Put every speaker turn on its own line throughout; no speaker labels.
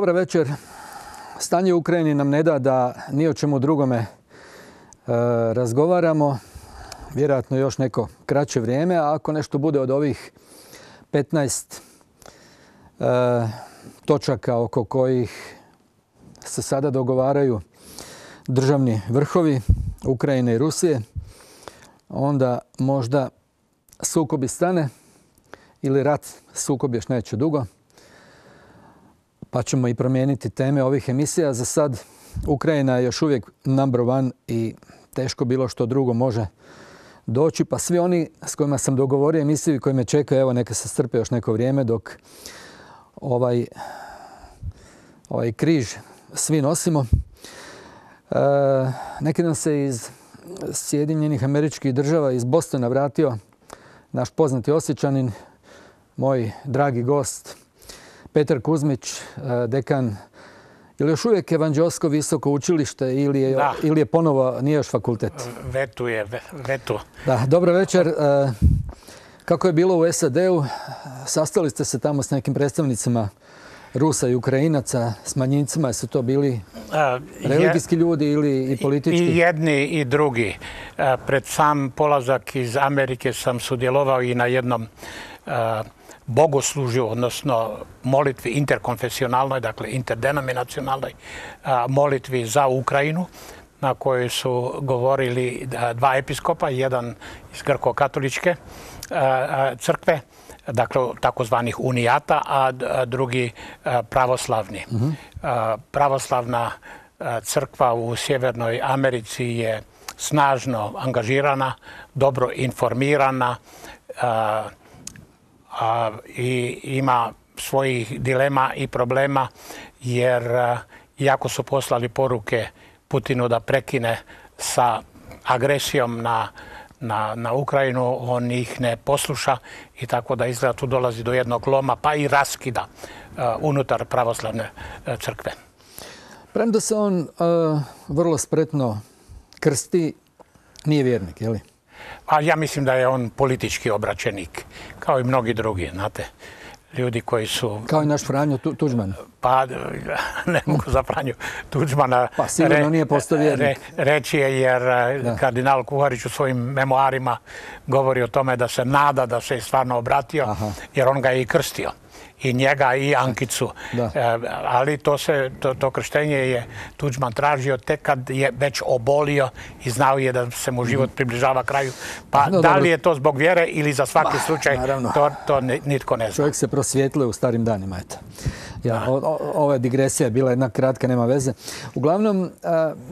Dobra večer. Stanje u Ukrajini nam ne da da ni o čemu drugome e, razgovaramo. Vjerojatno još neko kraće vrijeme, a ako nešto bude od ovih 15 e, točaka oko kojih se sada dogovaraju državni vrhovi Ukrajine i Rusije, onda možda sukobi stane ili rat sukob još neće dugo. Pa ćemo i promijeniti teme ovih emisija. Za sad Ukrajina je još uvijek number one i teško bilo što drugo može doći. Pa svi oni s kojima sam dogovorio emisiju i koji me čekaju, evo neka se strpe još neko vrijeme dok ovaj, ovaj križ svi nosimo. E, neki nam se iz Sjedinjenih američkih država iz Bostona vratio naš poznati osjećanin, moj dragi gost Petar Kuzmić, e, dekan ili još uvijek Evanđelsko visoko učilište ili je, ili je ponovo, nije još fakultet?
Vetuje, vetu.
Da, dobro večer. E, kako je bilo u SAD-u? Sastali ste se tamo s nekim predstavnicima Rusa i Ukrajinaca, s manjincima, su to bili religijski ljudi ili i politički?
I jedni i drugi. Pred sam polazak iz Amerike sam sudjelovao i na jednom bogoslužju, odnosno molitvi interkonfesionalnoj, dakle interdenominacionalnoj molitvi za Ukrajinu na kojoj su govorili dva episkopa, jedan iz grko-katoličke crkve, dakle takozvanih unijata, a drugi pravoslavni. Mhm. Pravoslavna crkva u Sjevernoj Americi je snažno angažirana, dobro informirana i ima svojih dilema i problema jer iako su poslali poruke Putinu da prekine sa agresijom na na, na Ukrajinu, on ih ne posluša i tako da izgleda tu dolazi do jednog loma pa i raskida uh, unutar pravoslavne uh, crkve.
Premda se on vrlo spretno krsti, nije vjernik, je li?
A ja mislim da je on politički obraćenik, kao i mnogi drugi, znate. Ljudi koji su...
Kao i naš Franjo Tuđman.
Pa, ne mogu za Franju Tuđmana
pa, sigurno nije
reći je jer eh, kardinal Kuharić u svojim memoarima govori o tome da se nada da se je stvarno obratio, jer on ga je i krstio i njega i Ankicu. E, ali to, se, to, to krštenje je Tuđman tražio tek kad je već obolio i znao je da se mu život približava kraju. Pa da li je to zbog vjere ili za svaki slučaj, to, to nitko ne zna.
Čovjek se prosvjetlio u starim danima. Eto. Ja, ova digresija je bila jedna kratka, nema veze. Uglavnom,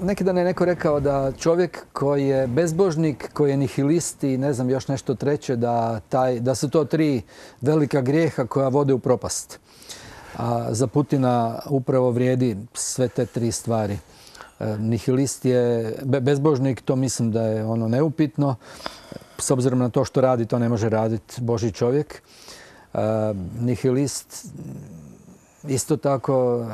neki dan je neko rekao da čovjek koji je bezbožnik, koji je nihilist i ne znam još nešto treće, da, taj, da su to tri velika grijeha koja vode u propast. A za Putina upravo vrijedi sve te tri stvari. E, nihilist je bezbožnik, to mislim da je ono neupitno. S obzirom na to što radi, to ne može raditi Boži čovjek. E, nihilist isto tako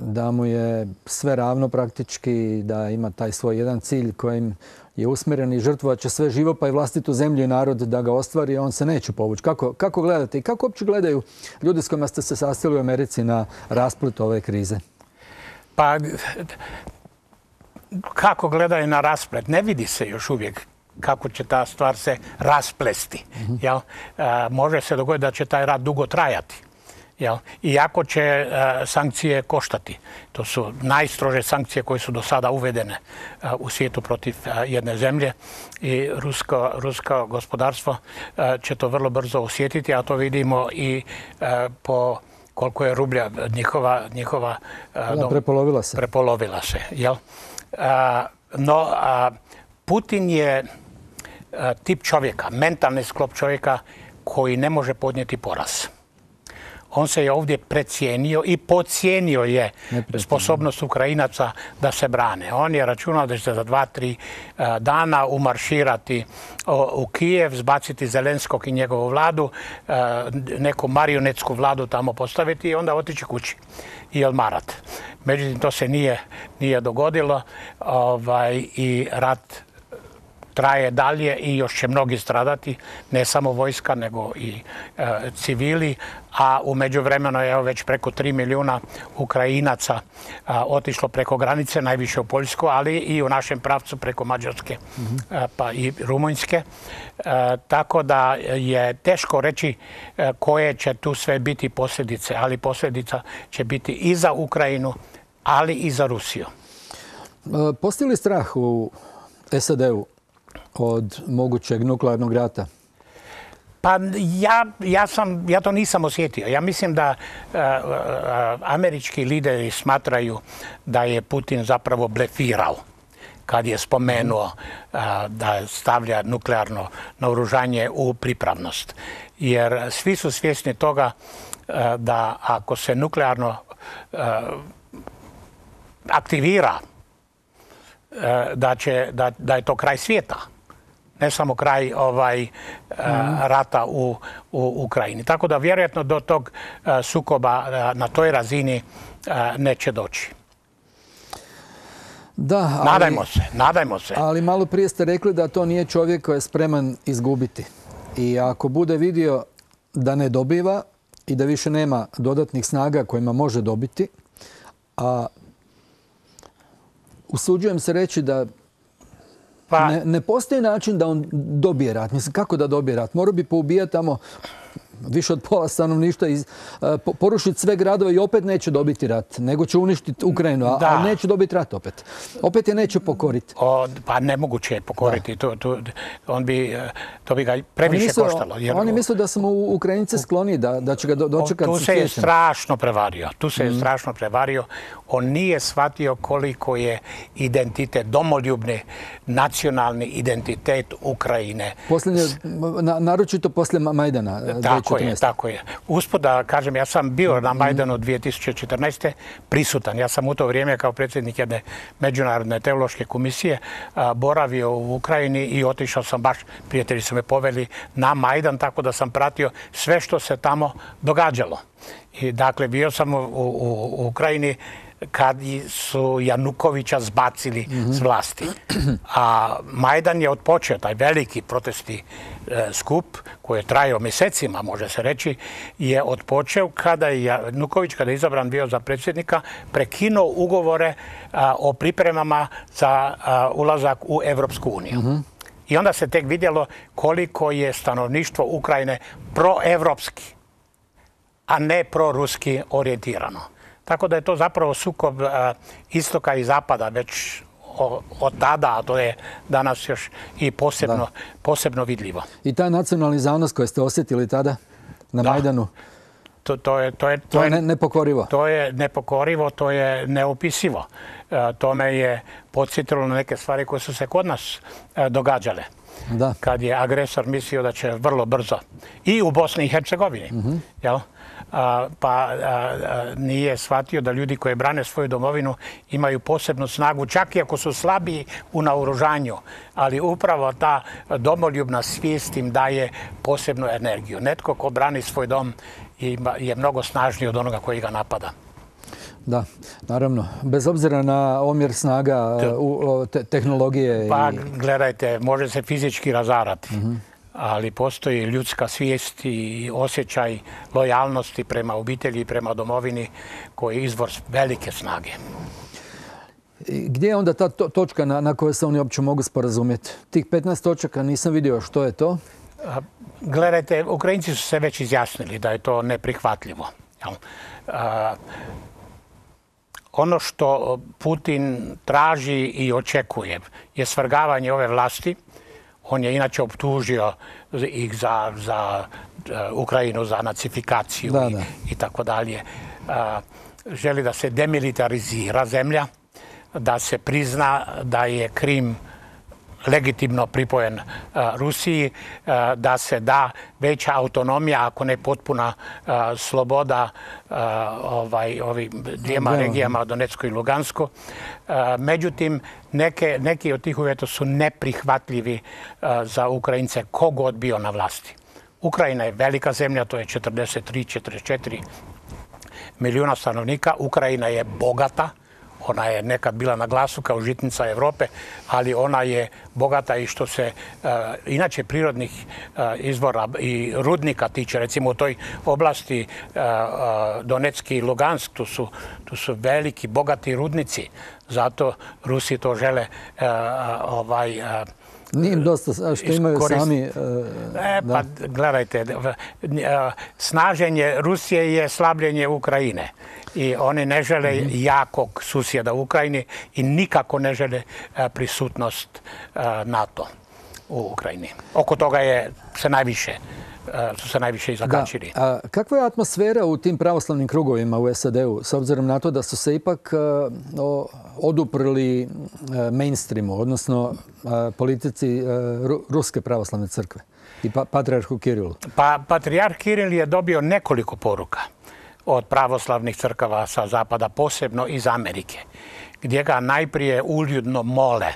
da mu je sve ravno praktički, da ima taj svoj jedan cilj kojim je usmjeren i žrtvovat će sve živo pa i vlastitu zemlju i narod da ga ostvari, a on se neće povući. Kako, kako gledate i kako uopće gledaju ljudi s kojima ste se sastali u Americi na rasplet ove krize?
Pa, kako gledaju na rasplet? Ne vidi se još uvijek kako će ta stvar se rasplesti. Mhm. Jel? može se dogoditi da će taj rad dugo trajati. Jel? Iako će e, sankcije koštati. To su najstrože sankcije koje su do sada uvedene e, u svijetu protiv e, jedne zemlje i rusko, rusko gospodarstvo će to vrlo brzo osjetiti, a to vidimo i po koliko je rublja njihova... njihova
prepolovila se.
Prepolovila se, jel? No, Putin je tip čovjeka, mentalni sklop čovjeka koji ne može podnijeti poraz on se je ovdje precijenio i pocijenio je sposobnost Ukrajinaca da se brane. On je računao da će za dva, tri e, dana umarširati u Kijev, zbaciti Zelenskog i njegovu vladu, e, neku marionetsku vladu tamo postaviti i onda otići kući i odmarat. Međutim, to se nije, nije dogodilo ovaj, i rat traje dalje i još će mnogi stradati, ne samo vojska nego i e, civili, a u međuvremenu je već preko 3 milijuna Ukrajinaca otišlo preko granice, najviše u Poljsku, ali i u našem pravcu preko Mađarske pa i Rumunjske. tako da je teško reći koje će tu sve biti posljedice, ali posljedica će biti i za Ukrajinu, ali i za Rusiju.
Postoji li strah u SAD-u od mogućeg nuklearnog rata?
Pa ja, ja, sam, ja to nisam osjetio. Ja mislim da e, e, američki lideri smatraju da je Putin zapravo blefirao kad je spomenuo e, da stavlja nuklearno naoružanje u pripravnost. Jer svi su svjesni toga da ako se nuklearno aktivira, da, će, da, da je to kraj svijeta ne samo kraj ovaj e, rata u, Ukrajini. Tako da vjerojatno do tog e, sukoba e, na toj razini neće doći.
Da,
ali, nadajmo se, nadajmo se.
Ali malo prije ste rekli da to nije čovjek koji je spreman izgubiti. I ako bude vidio da ne dobiva i da više nema dodatnih snaga kojima može dobiti, a usuđujem se reći da pa... Ne, ne postoji način da on dobije rat. Mislim, kako da dobije rat? Mora bi poubijati tamo više od pola stanovništva iz, e, porušiti sve gradove i opet neće dobiti rat, nego će uništiti Ukrajinu, a, neće dobiti rat opet. Opet je neće pokoriti.
pa nemoguće je pokoriti. To, to, on bi, e, to bi ga previše koštalo.
Jer, oni misle da smo u Ukrajinice skloni, da, da će ga dočekati.
Tu se je strašno prevario. Tu se je mhm. strašno prevario. On nije shvatio koliko je identitet, domoljubni, nacionalni identitet Ukrajine.
Posljednje, naročito poslije Majdana.
Tako je, tako je. Uspod da kažem, ja sam bio na Majdanu 2014. prisutan. Ja sam u to vrijeme kao predsjednik jedne međunarodne teološke komisije boravio u Ukrajini i otišao sam baš, prijatelji su me poveli na Majdan, tako da sam pratio sve što se tamo događalo. I dakle, bio sam u, u Ukrajini kad su Janukovića zbacili s vlasti. A Majdan je odpočeo, taj veliki protesti e, skup koji je trajao mjesecima, može se reći, je odpočeo kada je Januković, kada je izabran bio za predsjednika, prekinuo ugovore o pripremama za ulazak u Europsku uniju. Mhm. I onda se tek vidjelo koliko je stanovništvo Ukrajine proevropski, a ne proruski orijentirano. Tako da je to zapravo sukob istoka i zapada već od tada, a to je danas još i posebno, posebno vidljivo.
I ta nacionalizanost koju ste osjetili tada na Majdanu?
To, to, je, to, je,
to, je nepokorivo.
To je nepokorivo, to je neopisivo. to me je podsjetilo na neke stvari koje su se kod nas događale. Da. Kad je agresor mislio da će vrlo brzo i u Bosni i Hercegovini. Mm jel? Pa nije shvatio da ljudi koji brane svoju domovinu imaju posebnu snagu, čak i ako su slabiji u naoružanju. Ali upravo ta domoljubna svijest im daje posebnu energiju. Netko ko brani svoj dom je mnogo snažniji od onoga koji ga napada.
Da, naravno. Bez obzira na omjer snaga tehnologije.
Pa gledajte, može se fizički razarati. Mhm ali postoji ljudska svijest i osjećaj lojalnosti prema obitelji i prema domovini koji je izvor velike snage.
Gdje je onda ta točka na, kojoj se oni uopće mogu sporazumjeti? Tih 15 točaka nisam vidio što je to.
gledajte, Ukrajinci su se već izjasnili da je to neprihvatljivo. ono što Putin traži i očekuje je svrgavanje ove vlasti on je inače optužio ih za, za e, Ukrajinu za nacifikaciju i, tako dalje. Želi da se demilitarizira zemlja, da se prizna da je Krim legitimno pripojen Rusiji, da se da veća autonomija, ako ne potpuna sloboda ovaj, ovim dvijema regijama, Donetsko i Lugansko. Međutim, neki od tih uvjeta su neprihvatljivi za Ukrajince kogod bio na vlasti. Ukrajina je velika zemlja, to je 43-44 milijuna stanovnika. Ukrajina je bogata, Ona je nekad bila na glasu kao žitnica Europe, ali ona je bogata i što se e, inače prirodnih e, izvora i rudnika tiče. Recimo u toj oblasti e, Donetski i Lugansk, tu su, tu su veliki, bogati rudnici. Zato Rusi to žele ovaj,
nije im dosta što imaju sami...
E, pa gledajte, snaženje Rusije je slabljenje Ukrajine i oni ne žele mhm. jakog susjeda Ukrajini i nikako ne žele e, prisutnost e, NATO u Ukrajini. Oko toga je se najviše e, su se najviše i zakačili.
A kakva je atmosfera u tim pravoslavnim krugovima u SAD-u, s obzirom na to da su se ipak oduprli mainstreamu, odnosno politici Ruske pravoslavne crkve i pa, patrijarhu Kirilu?
Pa, patrijarh Kiril je dobio nekoliko poruka od pravoslavnih crkava sa zapada, posebno iz Amerike, gdje ga najprije uljudno mole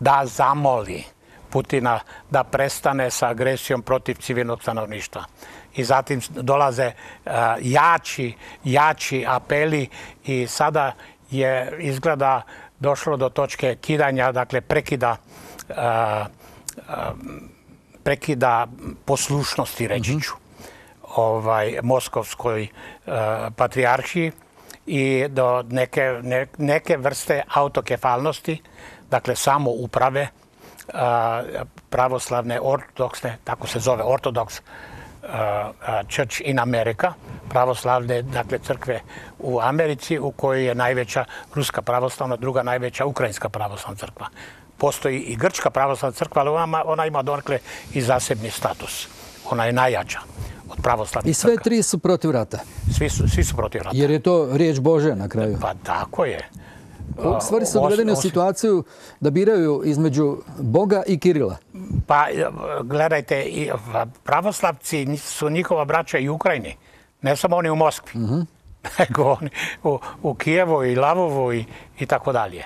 da zamoli Putina da prestane sa agresijom protiv civilnog stanovništva. I zatim dolaze e, jači, jači apeli i sada je izgleda došlo do točke kidanja, dakle prekida e, e, prekida poslušnosti, reći ću ovaj, moskovskoj patrijarhiji i do neke, neke vrste autokefalnosti, dakle samo uprave pravoslavne ortodoksne, tako se zove ortodoks Church in America, pravoslavne dakle, crkve u Americi u kojoj je najveća ruska pravoslavna, druga najveća ukrajinska pravoslavna crkva. Postoji i grčka pravoslavna crkva, ali ona, ona ima donekle i zasebni status. Ona je najjača od pravoslavnih
I sve tri su protiv rata?
Svi su, svi su protiv rata.
Jer je to riječ Bože na kraju?
Pa tako je.
U stvari su dovedeni u situaciju da biraju između Boga i Kirila.
Pa gledajte, pravoslavci su njihova braća i Ukrajini. Ne samo oni u Moskvi. Mhm. Nego oni u, u Kijevu i Lavovu i, i tako dalje.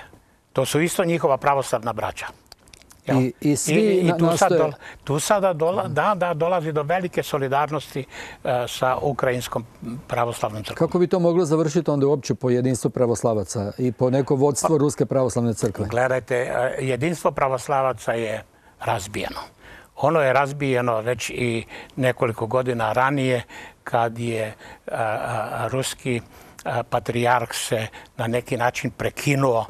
To su isto njihova pravoslavna braća.
I, i svi I, tu, sad
tu sada dola, da, da, dolazi do velike solidarnosti e, sa Ukrajinskom pravoslavnom crkvom.
Kako bi to moglo završiti onda uopće po jedinstvu pravoslavaca i po neko vodstvo pa, Ruske pravoslavne crkve?
Gledajte, e, jedinstvo pravoslavaca je razbijeno. Ono je razbijeno već i nekoliko godina ranije kad je ruski patrijarh se na neki način prekinuo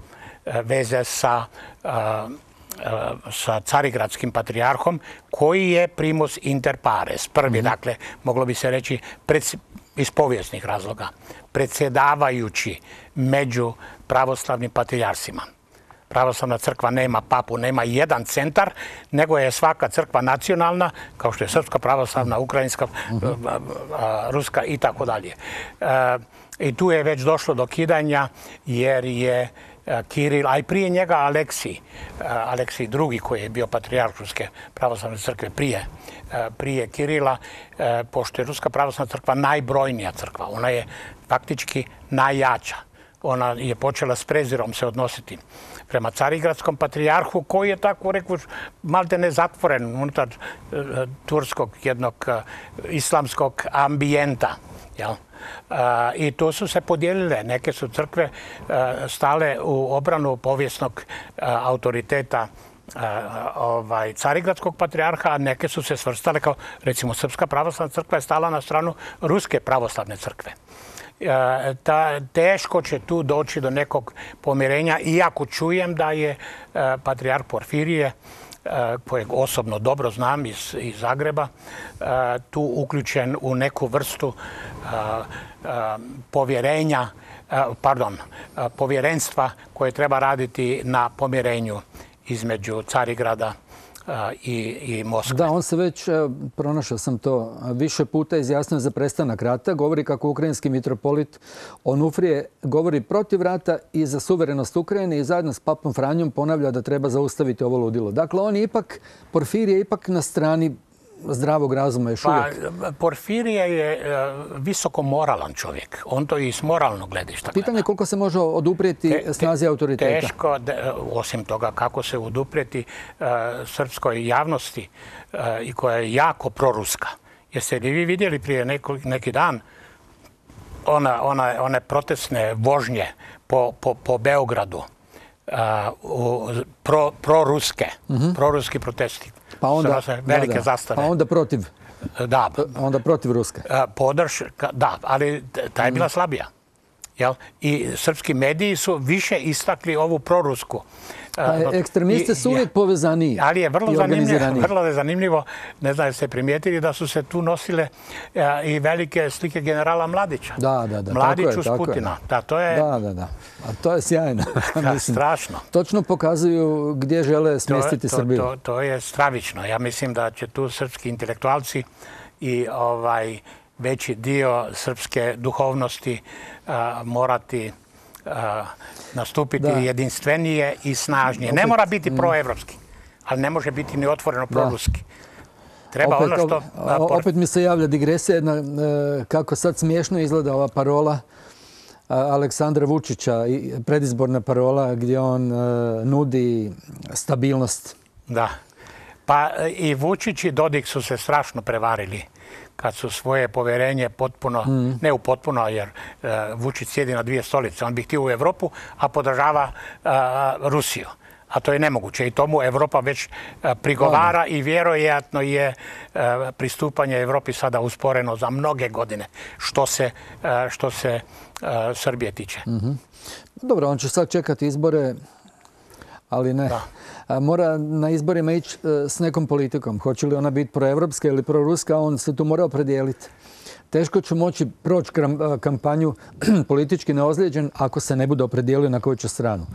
e, veze sa sa carigradskim patrijarhom koji je primus inter pares. Prvi, mhm. dakle, moglo bi se reći iz povijesnih razloga, predsjedavajući među pravoslavnim patrijarsima. Pravoslavna crkva nema papu, nema jedan centar, nego je svaka crkva nacionalna, kao što je srpska pravoslavna, ukrajinska, mhm. ruska i tako dalje. E, I tu je već došlo do kidanja jer je E, Kiril, a i prije njega Aleksij, e, Aleksij II koji je bio patrijarh Ruske pravoslavne crkve prije, e, prije Kirila, pošto je Ruska pravoslavna crkva najbrojnija crkva. Ona je faktički najjača. Ona je počela s prezirom se odnositi prema carigradskom patrijarhu koji je tako rekao malte ne zatvoren unutar turskog jednog islamskog ambijenta. Jel? I to su se podijelile. Neke su crkve stale u obranu povijesnog autoriteta ovaj, carigradskog patrijarha, a neke su se svrstale kao, recimo, Srpska pravoslavna crkva je stala na stranu Ruske pravoslavne crkve. Teško će tu doći do nekog pomirenja, iako čujem da je patrijarh Porfirije kojeg osobno dobro znam iz, Zagreba, tu uključen u neku vrstu povjerenja, pardon, povjerenstva koje treba raditi na pomirenju između Carigrada i, i Moskve.
Da, on se već, pronašao sam to, više puta izjasnio za prestanak rata. Govori kako ukrajinski mitropolit Onufrije govori protiv rata i za suverenost Ukrajine i zajedno s papom Franjom ponavlja da treba zaustaviti ovo ludilo. Dakle, on je ipak, Porfir je ipak na strani zdravog razuma još pa,
Porfirije je e, visoko moralan čovjek. On to i s moralnog gledišta
Pitanje je koliko se može oduprijeti snazi autoriteta.
Teško, osim toga kako se oduprijeti e, srpskoj javnosti e, i koja je jako proruska. Jeste li vi vidjeli prije neki dan ona, ona, one protestne vožnje po, po, po Beogradu, a, u, pro, proruske, proruski protesti.
Pa onda,
velike
da, da.
zastave.
Pa onda protiv,
Da,
onda protiv Ruske.
podrška, da, ali ta je bila slabija. Jel? I srpski mediji su više istakli ovu prorusku.
Pa
A,
ekstremiste su uvijek povezaniji
ali je vrlo
i
zanimljivo,
organiziraniji.
vrlo je zanimljivo, ne znam jeste primijetili da su se tu nosile a, i velike slike generala Mladića.
Da, da, da.
Mladić uz. Putina. Da, to je
Da, da, da. A to je sjajno. Mislim,
strašno.
točno pokazuju gdje žele
To,
smjestiti
to,
Srbiju.
to, to je stravično. Ja mislim da će tu srpski intelektualci i ovaj veći dio srpske duhovnosti a, morati a, nastupiti
Da.
jedinstvenije i snažnije. Ne
Opet,
mora biti proevropski, ali ne može biti ni otvoreno proruski. Treba
opet,
ono što...
op-
a, por-
opet mi se javlja digresija jedna, e, kako sad smiješno izgleda ova parola Aleksandra Vučića, predizborna parola gdje on e, nudi stabilnost.
Da. Pa e, i Vučić i Dodik su se strašno prevarili kad su svoje poverenje potpuno, ne u potpuno, jer e, Vučić sjedi na dvije stolice. On bi htio u Europu, a podržava Rusiju. A to je nemoguće i tomu Evropa već e, prigovara i vjerojatno je e, pristupanje Evropi sada usporeno za mnoge godine što se, što se Srbije tiče.
Dobro, on će sad čekati izbore, ali ne. Mora na izborima ići e, s nekom politikom. Hoće li ona biti proevropska ili proruska, on se tu mora opredijeliti. Teško će moći proći e, kampanju politički neozlijeđen ako se ne bude opredijelio na koju će stranu.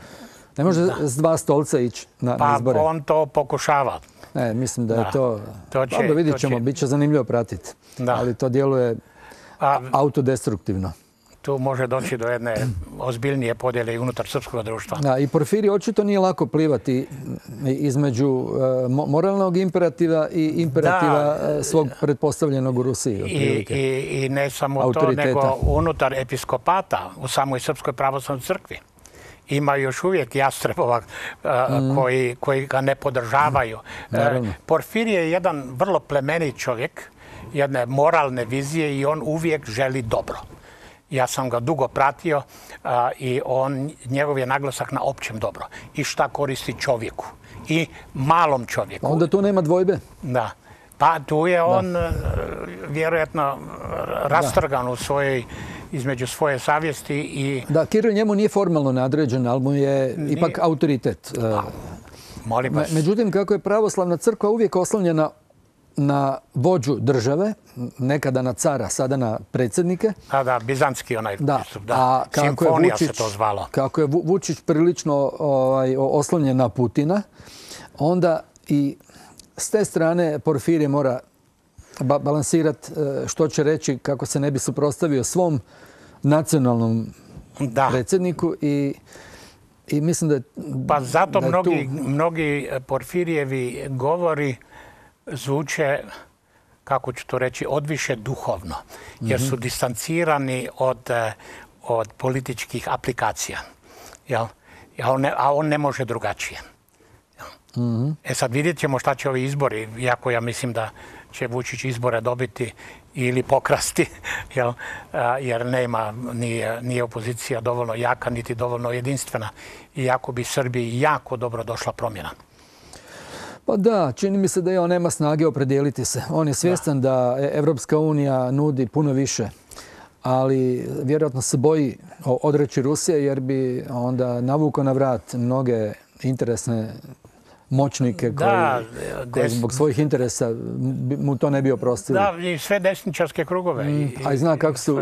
Ne može s dva stolca ići na, na
Pa
izbore.
on to pokušava.
Ne, mislim da je
Da.
to...
To će-
Dobro, vidjet
to
ćemo,
će-
bit će zanimljivo pratiti. Ali to djeluje autodestruktivno.
Tu može doći do jedne ozbiljnije podjele i unutar srpskog društva.
Da, I Porfiri očito nije lako plivati između e, mo- moralnog imperativa i imperativa
Da.
e, svog pretpostavljenog u Rusiji.
I, i, I ne samo
Autoriteta.
to, nego unutar episkopata u samoj Srpskoj pravoslavnoj crkvi. Ima još uvijek jastrebova a, koji, koji ga ne podržavaju. E,
Naravno.
Porfirije je jedan vrlo plemenit čovjek, jedne moralne vizije i on uvijek želi dobro. Ja sam ga dugo pratio a, i on, njegov je naglasak na općem dobro. I šta koristi čovjeku. I malom čovjeku.
Onda tu nema dvojbe.
Da. Pa tu je on e, vjerojatno rastrgan u svojoj, između svoje savjesti i
Da, Kiril njemu nije formalno nadređen, ali mu je ipak autoritet. E,
molim
me-
vas.
Međutim, kako je pravoslavna crkva uvijek oslonjena na vođu države, nekada na cara, sada na predsjednike,
Da, da, bizantski onaj
Da,
pristup, da.
a kako je Vučić,
se to zvalo.
Kako je Vu- Vučić prilično ovaj, oslonjen na Putina, onda i s te strane Porfirije mora ba balansirati što će reći kako se ne bi suprotstavio svom nacionalnom
Da.
predsjedniku i, i mislim da je,
Pa zato
da je
mnogi,
tu-
mnogi Porfirijevi govori zvuče kako ću to reći, odviše duhovno, jer
Mhm.
su distancirani od, eh, od političkih aplikacija. Jel? A on ne, a on ne može drugačije. Jel?
Mhm.
E sad vidjet ćemo šta će ovi izbori, iako ja mislim da će Vučić izbore dobiti ili pokrasti, jel? A, jer nema, nije, nije opozicija dovoljno jaka, niti dovoljno jedinstvena. Iako bi Srbiji jako dobro došla promjena.
Pa da, čini mi se da je on nema snage opredijeliti se. On je svjestan da e- Evropska unija nudi puno više, ali vjerojatno se boji odreći Rusije jer bi onda navukao na vrat mnoge interesne moćnike koji,
Da,
koji
des-
zbog svojih interesa mu to ne bi oprostili.
Da, i sve desničarske krugove.
Mm, A i zna kako su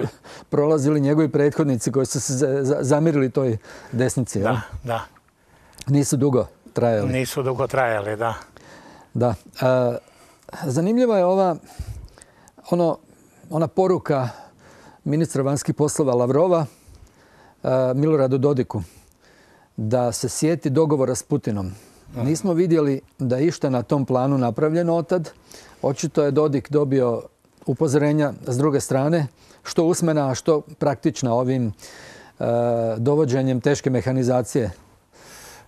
prolazili njegovi prethodnici koji su se za- za- zamirili toj desnici. jel?
Da, da.
Nisu dugo trajali.
Nisu dugo trajali, da.
Da. E, zanimljiva je ova ono, ona poruka ministra vanjskih poslova Lavrova e, Miloradu Dodiku da se sjeti dogovora s Putinom. Nismo vidjeli da je išta na tom planu napravljeno otad. Očito je Dodik dobio upozorenja s druge strane, što usmena, a što praktična ovim e, dovođenjem teške mehanizacije,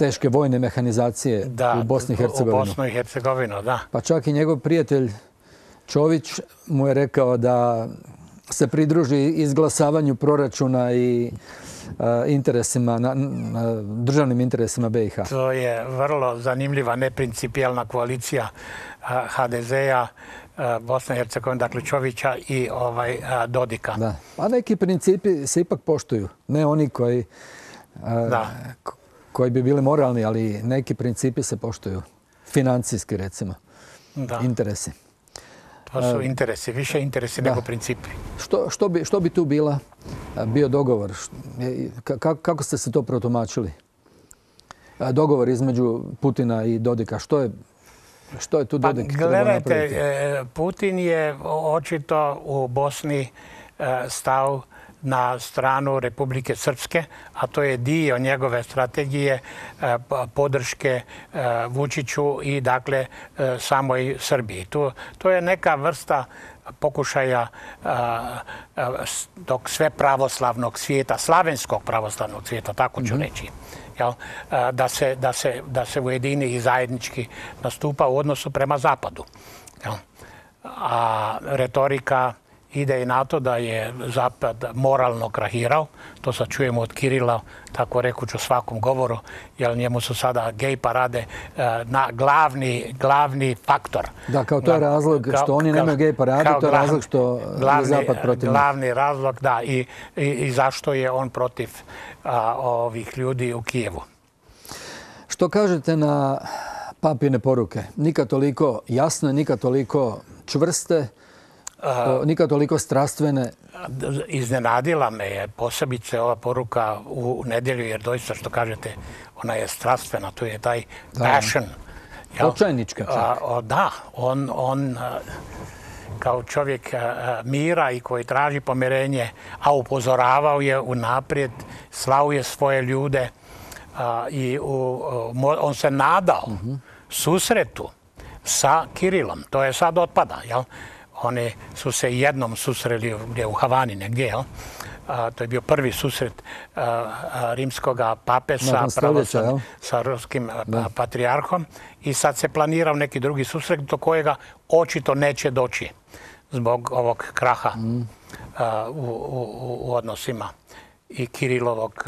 teške vojne mehanizacije
da
u Bosni i
U
Hercegovini.
Bosnu i Hercegovinu, da.
Pa čak i njegov prijatelj Čović mu je rekao da se pridruži izglasavanju proračuna i interesima, državnim interesima BiH.
To je vrlo zanimljiva, neprincipijalna koalicija HDZ-a, Bosna i Hercegovina, dakle Čovića i ovaj, Dodika.
Da. A neki principi se ipak poštuju. Ne oni koji, koji bi bili moralni, ali neki principi se poštuju. Financijski, recimo. Da. Interesi.
To su interesi, više interesi nego principi.
Što, što, bi, što bi tu bila bio dogovor? Kako, kako ste se to protumačili? Dogovor između Putina i Dodika. Što je, što je tu pa, Dodik
pa, Gledajte, e, Putin je očito u Bosni e, stao na stranu Republike Srpske, a to je dio njegove strategije e, podrške e, Vučiću i dakle e, samoj Srbiji. To je neka vrsta pokušaja dok sve pravoslavnog svijeta, slavenskog pravoslavnog svijeta, tako ću mhm. reći, da se, da, se, da se ujedini i zajednički nastupa u odnosu prema zapadu. A retorika ide i na to da je Zapad moralno krahirao. To sad čujemo od Kirila, tako rekuću svakom govoru, jer njemu su sada gej parade e, na glavni, glavni faktor.
Da, kao to je razlog što oni nemaju gej parade, to je razlog što je Zapad protiv
Glavni razlog, da, i, i, zašto je on protiv ovih ljudi u Kijevu.
Što kažete na papine poruke? Nikad toliko jasne, nikad toliko čvrste, nikad toliko strastvene.
Iznenadila me je posebice ova poruka u nedjelju, jer doista što kažete, ona je strastvena, to je taj passion.
Očajnička čak.
Da, on, on kao čovjek mira i koji traži pomirenje, a upozoravao je unaprijed, slao je svoje ljude i on se nadao mhm. susretu sa Kirilom. To je sad otpada, jel? Oni su se jednom susreli gdje u Havani negdje, jel? to je bio prvi susret rimskog pape sa, sa ruskim patrijarhom i sad se planirao neki drugi susret do kojega očito neće doći zbog ovog kraha mm. u, odnosima i Kirilovog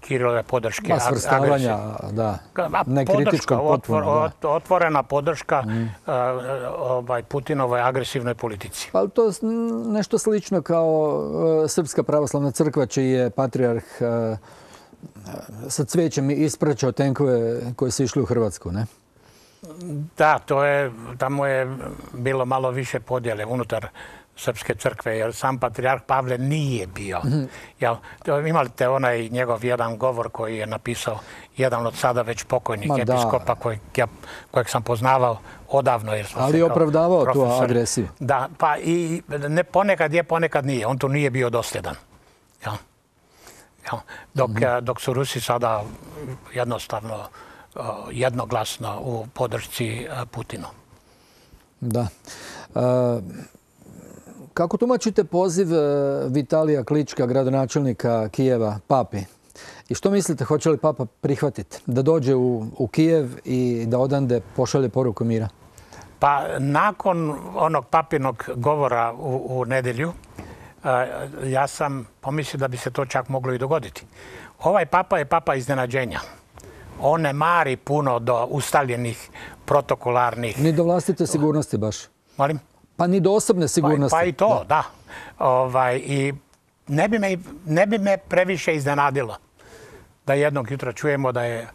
Kirilove podrške.
Ma svrstavanja, da. Nekritičkom potpuno.
Otvorena podrška mm. ovaj, Putinovoj agresivnoj politici.
Pa to je nešto slično kao e, Srpska pravoslavna crkva, čiji je patrijarh e, sa cvećem ispraćao tenkove koji su išli u Hrvatsku, ne?
Da, to je, tamo je bilo malo više podjele unutar Srpske crkve, jer sam patrijarh Pavle nije bio. Mhm. Jel, imali te onaj njegov jedan govor koji je napisao jedan od sada već pokojnih episkopa kojeg, kojeg sam poznavao odavno. Jer
Ali je opravdavao tu agresiju.
Da, pa i ne, ponekad je, ponekad nije. On tu nije bio dosljedan. Jel? Dok, mhm. dok su Rusi sada jednostavno jednoglasno u podršci Putinu.
Da. Kako tumačite poziv e, Vitalija Klička, gradonačelnika Kijeva, papi? I što mislite, hoće li papa prihvatiti da dođe u, u Kijev i da odande pošalje poruku mira?
Pa nakon onog papinog govora u, u nedjelju, e, ja sam pomislio da bi se to čak moglo i dogoditi. Ovaj papa je papa iznenađenja. On ne mari puno do ustaljenih protokolarnih...
Ni do vlastite sigurnosti baš.
Molim?
Pa ni do osobne sigurnosti.
Pa, i to, da. Ovaj, I ne bi, me, ne bi me previše iznenadilo da jednog jutra čujemo da je e,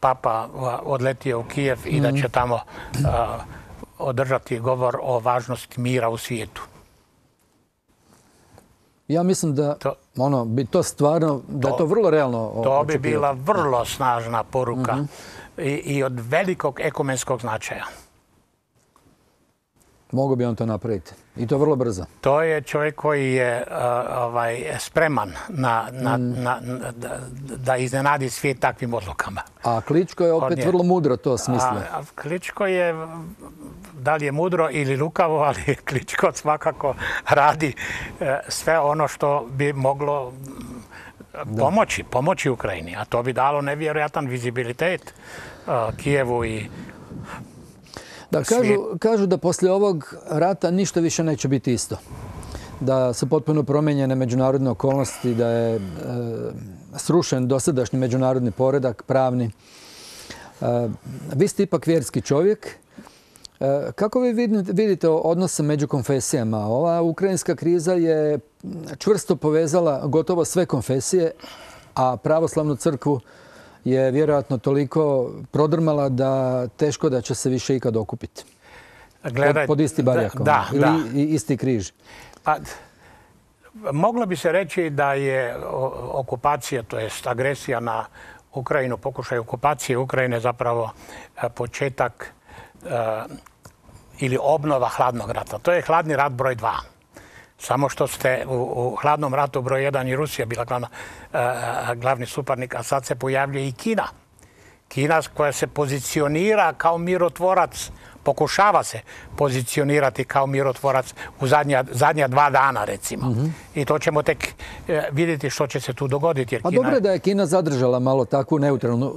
papa odletio u Kijev i da će mhm. tamo održati govor o važnosti mira u svijetu.
Ja mislim da ono, bi to stvarno, da je to vrlo realno
To bi bila vrlo snažna poruka mhm. i, i od velikog ekumenskog značaja.
Mogu bi on to napraviti. I to vrlo brzo.
To je čovjek koji je ovaj, spreman na, na, mm. na, da iznenadi svijet takvim odlukama.
A Kličko je opet vrlo mudro to smislio.
A, Kličko je, da li je mudro ili lukavo, ali Kličko svakako radi e, sve ono što bi moglo pomoći, pomoći Ukrajini. A to bi dalo nevjerojatan vizibilitet Kijevu i
da, kažu, kažu da poslije ovog rata ništa više neće biti isto. da su potpuno promijenjene međunarodne okolnosti, da je e, srušen dosadašnji međunarodni poredak, pravni. E, vi ste ipak vjerski čovjek. E, kako vi vidite odnose među konfesijama? Ova ukrajinska kriza je čvrsto povezala gotovo sve konfesije, a pravoslavnu crkvu je vjerojatno toliko prodrmala da teško da će se više ikad okupiti. pod, isti barjakom ili isti križ.
Pa, moglo bi se reći da je okupacija, to jest agresija na Ukrajinu, pokušaj okupacije Ukrajine zapravo e, početak e, ili obnova hladnog rata. To je hladni rat broj dva. Samo što ste u, hladnom ratu broj jedan i Rusija bila glavna, e, glavni suparnik, a sad se pojavljuje i Kina. Kina koja se pozicionira kao mirotvorac pokušava se pozicionirati kao mirotvorac u zadnja, dva dana recimo. Mhm. I to ćemo tek e, vidjeti što će se tu dogoditi.
Jer A dobro je da je Kina zadržala malo takvu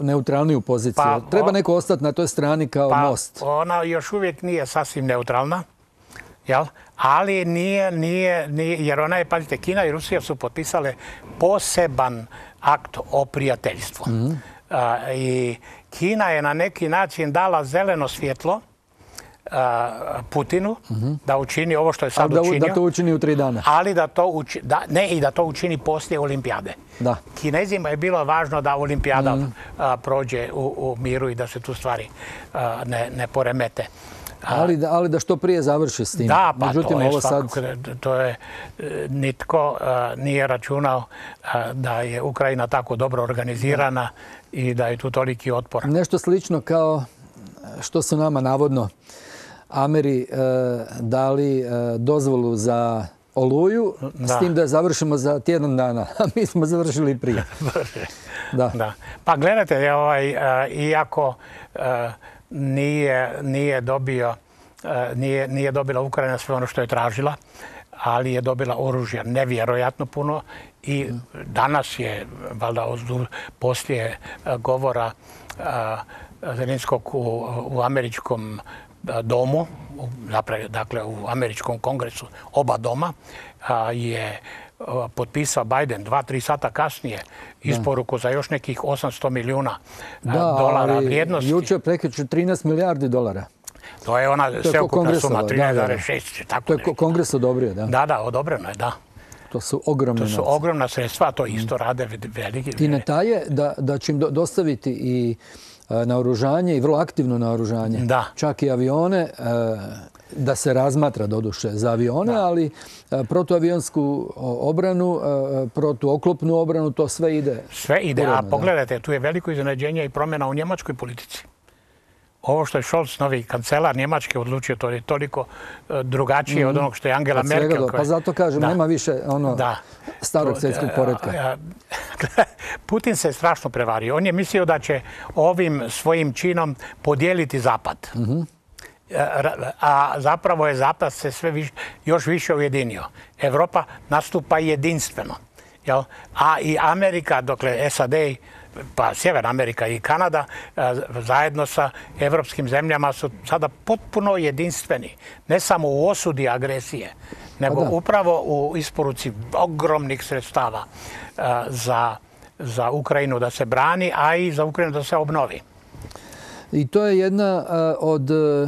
neutralniju poziciju. Pa, Treba neko ostati na toj strani kao pa, most.
Ona još uvijek nije sasvim neutralna. Jel? Ali nije, nije, jer ona je, pazite, Kina i Rusija su potpisale poseban akt o prijateljstvu. Mhm. I Kina je na neki način dala zeleno svjetlo Putinu da učini ovo što je sad
da,
učinio.
Da to učini u tri dana.
Ali da to učini, ne i da to učini poslije olimpijade. Da. Kinezima je bilo važno da olimpijada mhm. prođe u, miru i da se tu stvari ne, ne poremete.
Ali da, ali da što prije završi s tim.
Da, pa Međutim, to je ovo sad... to je, e, nitko nije računao da je Ukrajina tako dobro organizirana i da je tu toliki otpor.
Nešto slično kao što su nama navodno Ameri e, dali e, dozvolu za oluju, s tim da završimo za tjedan dana, a mi smo završili prije.
da. Pa gledajte, ovaj, e, iako nije, nije dobio nije, nije dobila Ukrajina sve ono što je tražila, ali je dobila oružja nevjerojatno puno. I danas je, valjda poslije govora Zelinskog u, u američkom domu, dakle u američkom kongresu oba doma, je potpisao Biden dva, tri sata kasnije isporuku za još nekih 800 milijuna dolara vrijednosti.
Jučer prekriču 13 milijardi dolara.
To je ona sveukupna suma, 13,6.
To je kongres odobrio, da?
Da, da, odobreno je, da.
To su ogromne
To su ogromna sredstva, to isto rade veliki.
I ne taje da, da će im dostaviti i E, naoružanje i vrlo aktivno naoružanje. Da. Čak i avione, e, da se razmatra doduše za avione, ali e, protuavionsku obranu, protuoklopnu obranu, to sve ide.
Sve ide, a pogledajte, tu je veliko iznenađenje i promjena u njemačkoj politici ovo što je Scholz, novi kancelar Njemačke, odlučio, to je toliko e, drugačije od mhm. onog što je Angela Merkel.
Pa zato kažem, nema više ono starog svjetskog poredka.
Putin se strašno prevario. On je mislio da će ovim svojim činom podijeliti Zapad. Mhm. E, a zapravo je Zapad se sve još više ujedinio. Europa nastupa jedinstveno. A i Amerika, dokle SAD pa Sjeverna Amerika i Kanada zajedno sa evropskim zemljama su sada potpuno jedinstveni. Ne samo u osudi agresije, nego pa upravo u isporuci ogromnih sredstava za, za Ukrajinu da se brani, a i za Ukrajinu da se obnovi.
I to je jedna od e,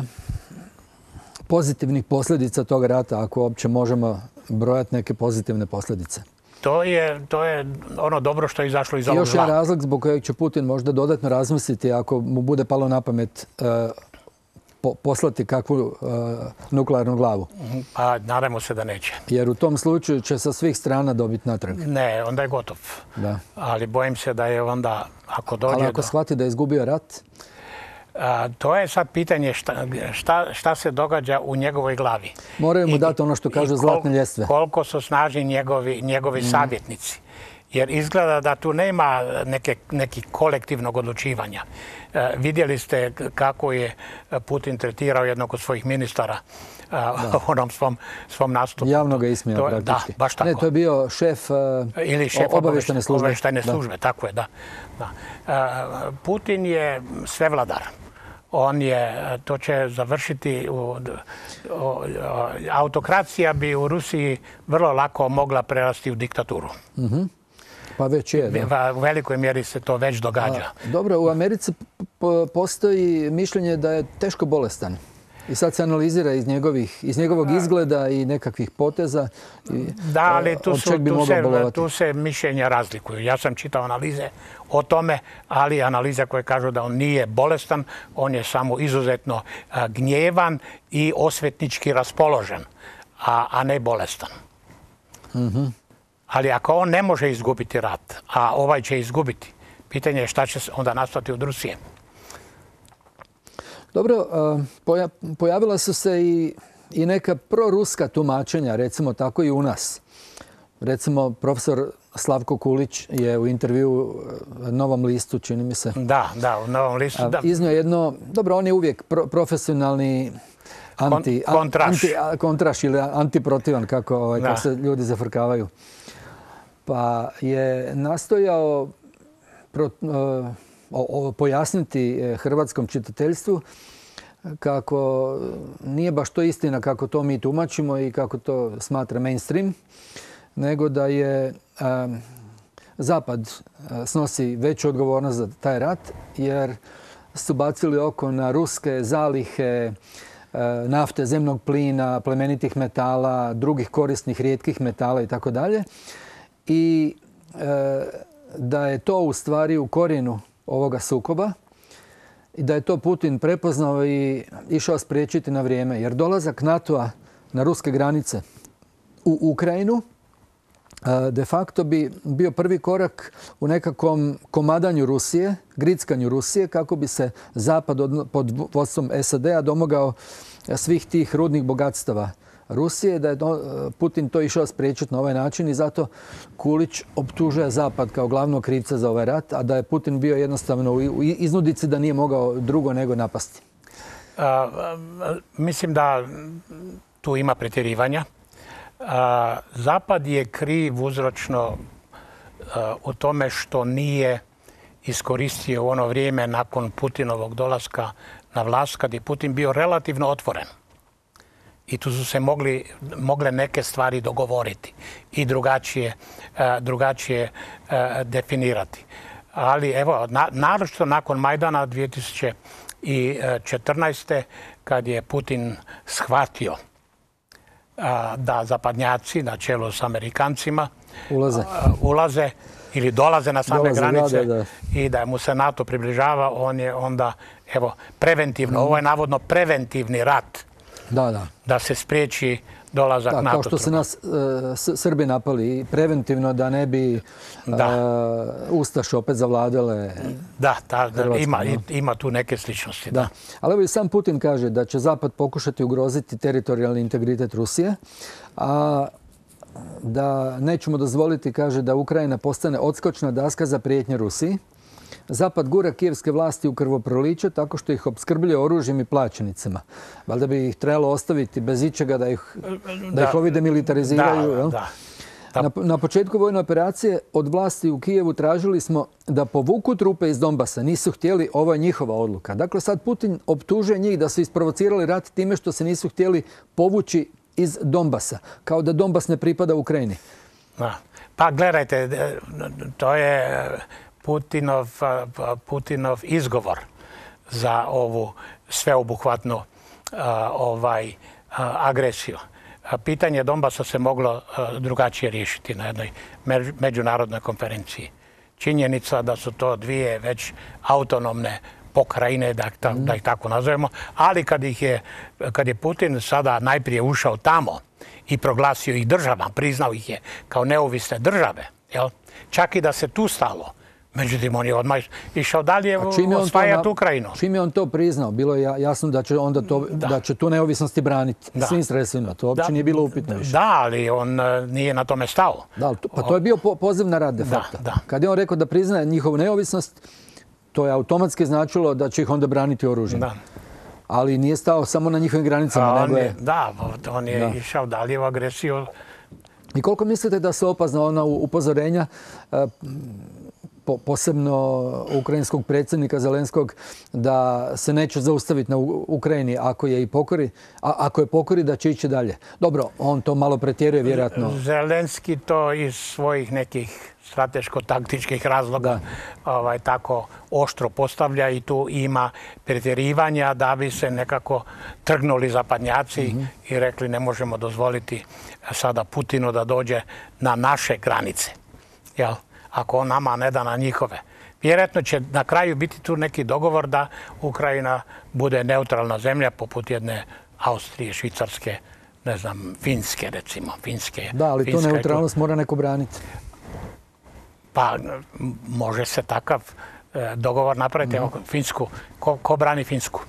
pozitivnih posljedica tog rata, ako uopće možemo brojati neke pozitivne posljedice
to je, to je ono dobro što je izašlo iz ovog
Još jedan razlog zbog kojeg će Putin možda dodatno razmisliti ako mu bude palo na pamet e, poslati kakvu e, nuklearnu glavu.
Pa nadajmo se da neće.
Jer u tom slučaju će sa svih strana dobiti natrag.
Ne, onda je gotov. Da. Ali bojim se da je onda, ako dođe... Ali
ako shvati da je izgubio rat?
To je sad pitanje šta, se događa u njegovoj glavi.
Moraju mu dati ono što kažu zlatne ljestve.
Koliko su snažni njegovi, njegovi mm. savjetnici. Jer izgleda da tu nema neke, nekih kolektivnog odlučivanja. E, vidjeli ste kako je Putin tretirao jednog od svojih ministara u onom svom, svom nastupu.
Javno ga ismija praktički. Da, baš tako. Ne, to je bio šef, e, Ili šef obavještene službe.
Obavještene službe, tako je, da. da. E, Putin je svevladar on je, to će završiti u, autokracija bi u Rusiji vrlo lako mogla prerasti u diktaturu.
Mhm. Pa već je.
Da. U velikoj mjeri se to već događa.
dobro, u Americi postoji mišljenje da je teško bolestan. I sad se analizira iz, njegovih, iz njegovog izgleda i nekakvih poteza. I,
da, ali tu, su, tu, se, tu se mišljenja razlikuju. Ja sam čitao analize o tome, ali analize koje kažu da on nije bolestan, on je samo izuzetno gnjevan i osvetnički raspoložen, a, a ne bolestan.
Mhm.
Ali ako on ne može izgubiti rat, a ovaj će izgubiti, pitanje je šta će onda nastati od Rusije.
Dobro, pojavila su se i, i neka proruska tumačenja, recimo tako i u nas. Recimo, profesor Slavko Kulić je u intervju Novom listu, čini mi se.
Da, da, u Novom listu. Da.
Iznio jedno, dobro, on je uvijek profesionalni anti,
kontraš.
Anti, kontraš ili antiprotivan, kako, ovaj, kako se ljudi zafrkavaju. Pa je nastojao pro, pojasniti e, hrvatskom čitateljstvu kako nije baš to istina kako to mi tumačimo i kako to smatra mainstream, nego da je Zapad e, snosi veću odgovornost za taj rat jer su bacili oko na ruske zalihe e, nafte, zemnog plina, plemenitih metala, drugih korisnih rijetkih metala i tako dalje. I da je to u stvari u korijenu ovoga sukoba i da je to Putin prepoznao i išao spriječiti na vrijeme. Jer dolazak NATO-a na ruske granice u Ukrajinu de facto bi bio prvi korak u nekakvom komadanju Rusije, grickanju Rusije, kako bi se Zapad pod vodstvom SAD-a domogao svih tih rudnih bogatstava Rusije, da je Putin to išao spriječiti na ovaj način i zato Kulić optužuje Zapad kao glavnog krivca za ovaj rat, a da je Putin bio jednostavno u iznudici da nije mogao drugo nego napasti.
mislim da tu ima pretjerivanja. Zapad je kriv uzročno u tome što nije iskoristio u ono vrijeme nakon Putinovog dolaska na vlast kad je Putin bio relativno otvoren i tu su se mogli, mogle neke stvari dogovoriti i drugačije, e, drugačije e, definirati. Ali evo, naročito nakon Majdana 2014. kad je Putin shvatio da zapadnjaci na čelu s Amerikancima
ulaze,
ulaze ili dolaze na same granice i da mu se NATO približava, on je onda, evo, preventivno, ovo je navodno preventivni rat
da, da.
da se spriječi dolazak da,
Kao što se nas e, Srbi napali preventivno da ne bi da. Uh, Ustaše opet zavladale
Da, ima, ima tu neke sličnosti. Da.
Ali evo i sam Putin kaže da će Zapad pokušati ugroziti teritorijalni integritet Rusije, a da nećemo dozvoliti, kaže, da Ukrajina postane odskočna daska za prijetnje Rusiji. Zapad gura kijevske vlasti u krvoproliće tako što ih obskrbljuje oružjem i plaćenicama. Valjda bi ih trebalo ostaviti bez ičega da ih, da, ih ovi demilitariziraju. Da, Na, na, početku vojne operacije od vlasti u Kijevu tražili smo da povuku trupe iz Donbasa. Nisu htjeli, ovo je njihova odluka. Dakle, sad Putin optužuje njih da su isprovocirali rat time što se nisu htjeli povući iz Donbasa. Kao da Donbas ne pripada Ukrajini.
Pa gledajte, to je Putinov, Putinov izgovor za ovu sveobuhvatnu ovaj, agresiju. Pitanje Donbasa se moglo drugačije riješiti na jednoj međunarodnoj konferenciji. Činjenica da su to dvije već autonomne pokrajine, da, da ih tako nazovemo, ali kad, ih je, kad je Putin sada najprije ušao tamo i proglasio ih državama, priznao ih je kao neovisne države, jel? čak i da se tu stalo, Međutim, on je odmah išao dalje osvajati Ukrajinu.
Čim je on to priznao, bilo je jasno da će, onda to, da. će tu neovisnosti braniti svim sredstvima. To uopće nije bilo upitno više.
Da, ali on e, nije na tome stao.
Da, pa to je bio poziv na rad de facto. Kad je on rekao da priznaje njihovu neovisnost, to je automatski značilo da će ih onda braniti oružjem. Da. Ali nije stao samo na njihovim granicama.
nego je, da, on je išao dalje u agresiju.
I koliko mislite da su opazna ona upozorenja posebno ukrajinskog predsjednika Zelenskog da se neće zaustaviti na Ukrajini ako je i pokori, a ako je pokori da će ići dalje. Dobro, on to malo pretjeruje vjerojatno.
Zelenski to iz svojih nekih strateško-taktičkih razloga ovaj, tako oštro postavlja i tu ima pretjerivanja da bi se nekako trgnuli zapadnjaci mhm. i rekli ne možemo dozvoliti sada Putinu da dođe na naše granice. Jel? Ako on nama ne da na njihove. Vjerojatno će na kraju biti tu neki dogovor da Ukrajina bude neutralna zemlja poput jedne Austrije, Švicarske, ne znam, Finske recimo. Finske,
da, ali to neutralnost mora neko braniti.
Pa može se takav e, dogovor napraviti. Evo, Finsku. Ko, brani Finsku?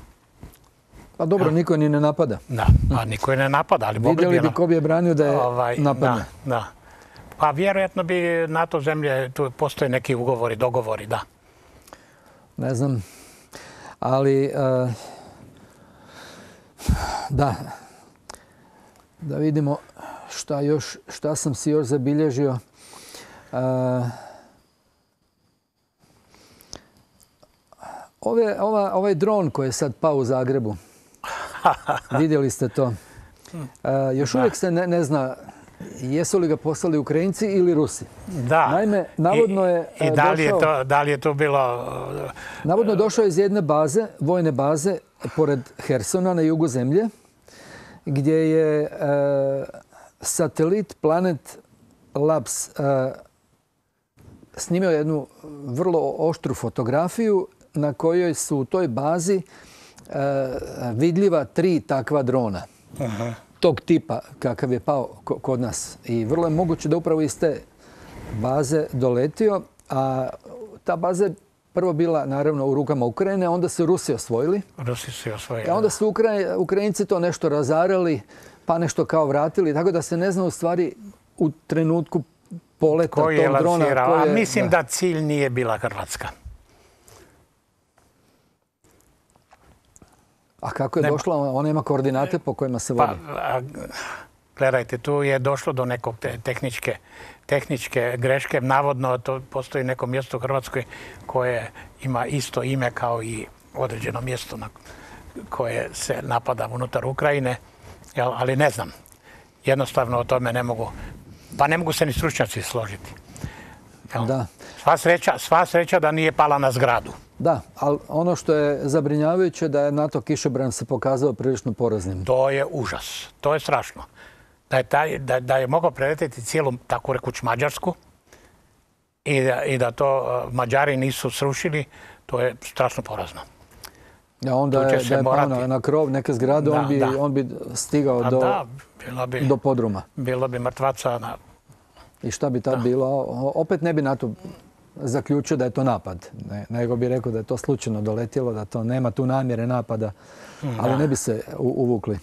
Pa dobro, niko je ni ne napada.
Da, a niko je ne napada. Ali
Vidjeli bi ko bi je branio da je ovaj, napadne.
Da, Pa vjerojatno bi NATO zemlje, tu postoje neki ugovori, dogovori, da.
Ne znam, ali e, da, da vidimo šta još, šta sam si još zabilježio. Uh, Ove, ova, ovaj dron koji je sad pao u Zagrebu, vidjeli ste to. E, još uvijek se ne, ne zna jesu li ga poslali Ukrajinci ili Rusi.
Da.
Naime, navodno je
I, da li došao, je to, da li je to bilo...
Navodno je došao iz jedne baze, vojne baze, pored Hersona na jugu zemlje, gdje je e, satelit Planet Labs e, snimio jednu vrlo oštru fotografiju na kojoj su u toj bazi e, vidljiva tri takva drona. Tog tipa kakav je pao kod nas. I vrlo je moguće da upravo iz te baze doletio. A ta baza je prvo bila naravno u rukama Ukrajine, onda su Rusi osvojili.
Rusi su osvojili.
A e, onda su Ukrajinci to nešto razarali, pa nešto kao vratili. Tako da se ne zna u stvari u trenutku poleta koji tog drona.
A mislim da cilj nije bila Hrvatska.
A kako je došla? Ona ima koordinate po kojima se vodi.
Pa, gledajte, tu je došlo do nekog tehničke, tehničke greške. Navodno to postoji neko mjesto u Hrvatskoj koje ima isto ime kao i određeno mjesto na koje se napada unutar Ukrajine. Ali ne znam. Jednostavno o tome ne mogu. Pa ne mogu se ni stručnjaci složiti. Da. Sva sreća, sva sreća da nije pala na zgradu.
Da, ali ono što je zabrinjavajuće da je NATO kišobran se pokazao prilično poraznim.
To je užas. To je strašno. Da je, taj, da, da je mogao preleteti cijelu, tako rekuć, Mađarsku i da, i da to uh, Mađari nisu srušili, to je strašno porazno.
Ja, onda je, da je pao na, na krov neke zgrade, on, bi, on bi stigao do, da, bi, do podruma.
Bilo bi mrtvaca na...
I šta bi tad bilo? Opet ne bi NATO zaključio da je to napad. Ne, nego bi rekao da je to slučajno doletjelo, da to nema tu namjere napada, ali ne bi se uvukli.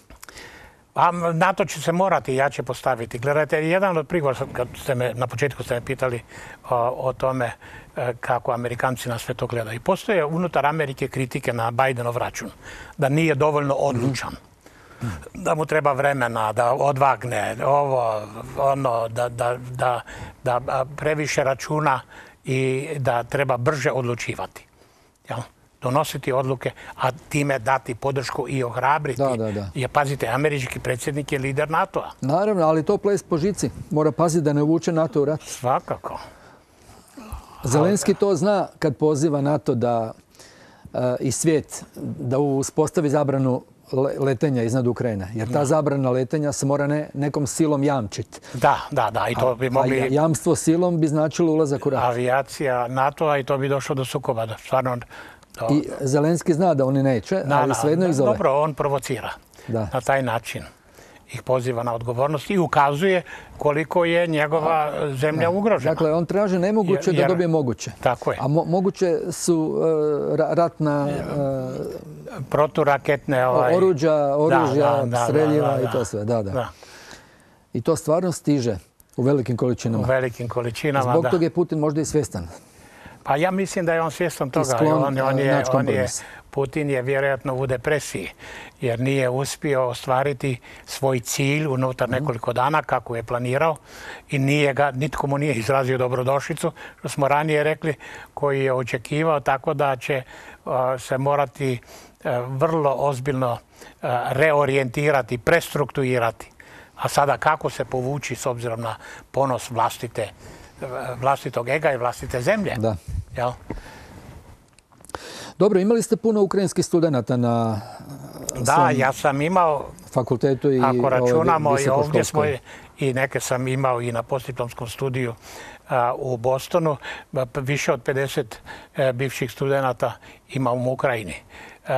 A NATO će se morati jače postaviti. Gledajte, jedan od prigovora, kad ste me, na početku ste me pitali o, tome e, kako Amerikanci na sve to gledaju. Postoje unutar Amerike kritike na Bidenov račun. Da nije dovoljno odlučan. Da mu treba vremena, da odvagne ovo, ono, da, da, da, da previše računa i da treba brže odlučivati. Jel? Donositi odluke, a time dati podršku i ohrabriti. Da, da, da. Pazite, američki predsjednik je lider NATO-a.
Naravno, ali to ples po žici. Mora paziti da ne uvuče NATO u rat.
Svakako.
Zelenski to zna kad poziva NATO da eh, i svijet da uspostavi zabranu letenja iznad Ukrajine. Jer ta zabrana letenja se mora ne, nekom silom jamčiti.
Da, da, da. I to bi mogli...
A jamstvo silom bi značilo ulazak u rat.
Avijacija NATO-a i to bi došlo do sukoba. Stvarno,
I Zelenski zna da oni neće, ali svejedno ih zove.
Dobro, on provocira da. na taj način ih poziva na odgovornost i ukazuje koliko je njegova zemlja ugrožena.
Dakle, on traže nemoguće da dobije moguće.
Tako je.
A moguće su uh, ratna...
Uh, Proturaketne... Ovaj...
Oruđa, oružja, streljiva i to sve. Da, da. I to stvarno stiže u velikim količinama.
U velikim količinama,
Zbog toga je Putin možda i svjestan.
Pa ja mislim da je on svjestan toga. On, on, je, on je Putin je vjerojatno u depresiji jer nije uspio ostvariti svoj cilj unutar mhm. nekoliko dana kako je planirao i nije ga, nitko mu nije izrazio dobrodošlicu, što smo ranije rekli, koji je očekivao, tako da će se morati vrlo ozbiljno reorijentirati, prestrukturirati. A sada kako se povući s obzirom na ponos vlastite, vlastitog ega i vlastite zemlje?
Da. Dobro, imali ste puno ukrajinskih studenata na
Da, ja sam imao
fakultetu i
Ako računamo i ovdje smo i neke sam imao i na postdiplomskom studiju u Bostonu. Više od 50 e, bivših studenata imam u Ukrajini.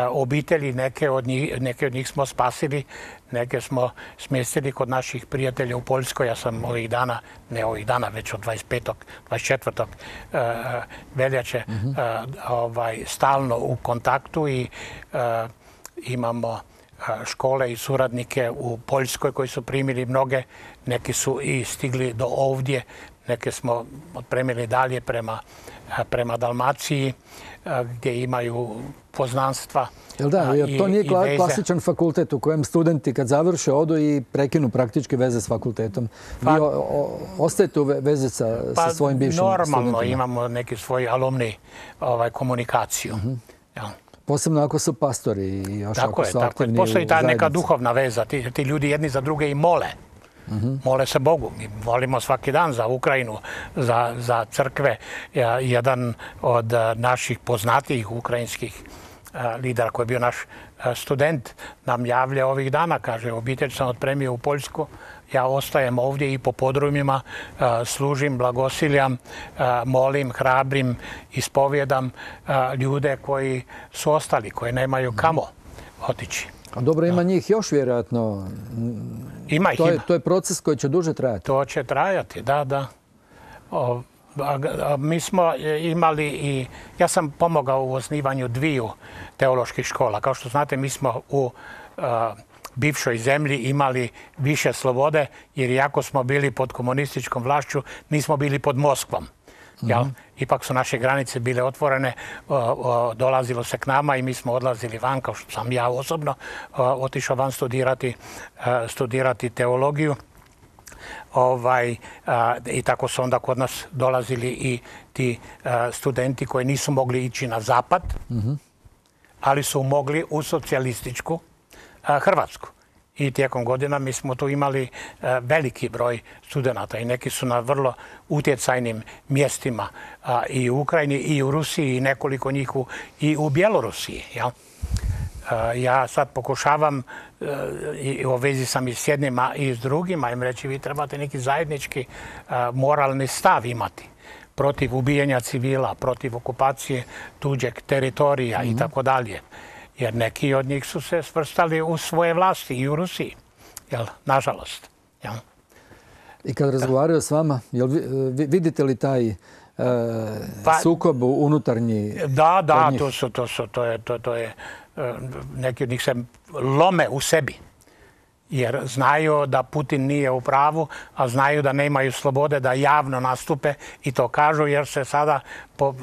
Obitelji, neke od, njih, neke od njih smo spasili, neke smo smjestili kod naših prijatelja u Poljskoj. Ja sam ovih dana, ne ovih dana, već od 25. 24. E, veljače mhm. e, ovaj, stalno u kontaktu i imamo škole i suradnike u Poljskoj koji su primili mnoge. Neki su i stigli do ovdje, neke smo otpremili dalje prema, prema Dalmaciji gdje imaju poznanstva.
Jel da, jer to nije klasičan fakultet u kojem studenti kad završe odu i prekinu praktički veze s fakultetom. Vi pa- ostajete u veze sa, pa svojim bivšim
normalno imamo neki svoj alumni ovaj, komunikaciju. Mhm.
Posebno ako su pastori i još
tako
ako
su je, aktivni Postoji ta neka duhovna veza. Ti, ti ljudi jedni za druge i mole. Mole se Bogu. Mi molimo svaki dan za Ukrajinu, za, za crkve. Jedan od naših poznatijih ukrajinskih lidera koji je bio naš student nam javlja ovih dana. Kaže, obitelj sam otpremio u Poljsku ja ostajem ovdje i po podrumima, služim, blagosiljam, molim, hrabrim, ispovjedam ljude koji su ostali, koji nemaju kamo otići.
A dobro, ima njih još vjerojatno.
Ima ih,
to je, To je proces koji će duže trajati.
To će trajati, da, da. mi smo imali i, ja sam pomogao u osnivanju dviju teoloških škola. Kao što znate, mi smo u bivšoj zemlji imali više slobode, jer iako smo bili pod komunističkom vlašću, nismo bili pod Moskvom. Mhm. Ipak su naše granice bile otvorene, dolazilo se k nama i mi smo odlazili van, kao što sam ja osobno otišao van studirati, studirati teologiju. Ovaj, I tako su onda kod nas dolazili i ti studenti koji nisu mogli ići na zapad, mhm. ali su mogli u socijalističku Hrvatsku. I tijekom godina mi smo tu imali e, veliki broj studenata i neki su na vrlo utjecajnim mjestima i u Ukrajini i u Rusiji i nekoliko njih i u Bjelorusiji. Ja sad pokušavam e, i u vezi sam i s jednima i s drugima im reći vi trebate neki zajednički moralni stav imati protiv ubijanja civila, protiv okupacije tuđeg teritorija i mhm. tako dalje jer neki od njih su se svrstali u svoje vlasti i u Rusiji, jel, nažalost. Jel.
I kad razgovaraju s vama, jel, vidite li taj e, pa, sukob unutarnji?
Da, da, to, su, to, su, to je, to, to je, e, neki od njih se lome u sebi jer znaju da Putin nije u pravu, a znaju da nemaju slobode da javno nastupe i to kažu jer se sada po,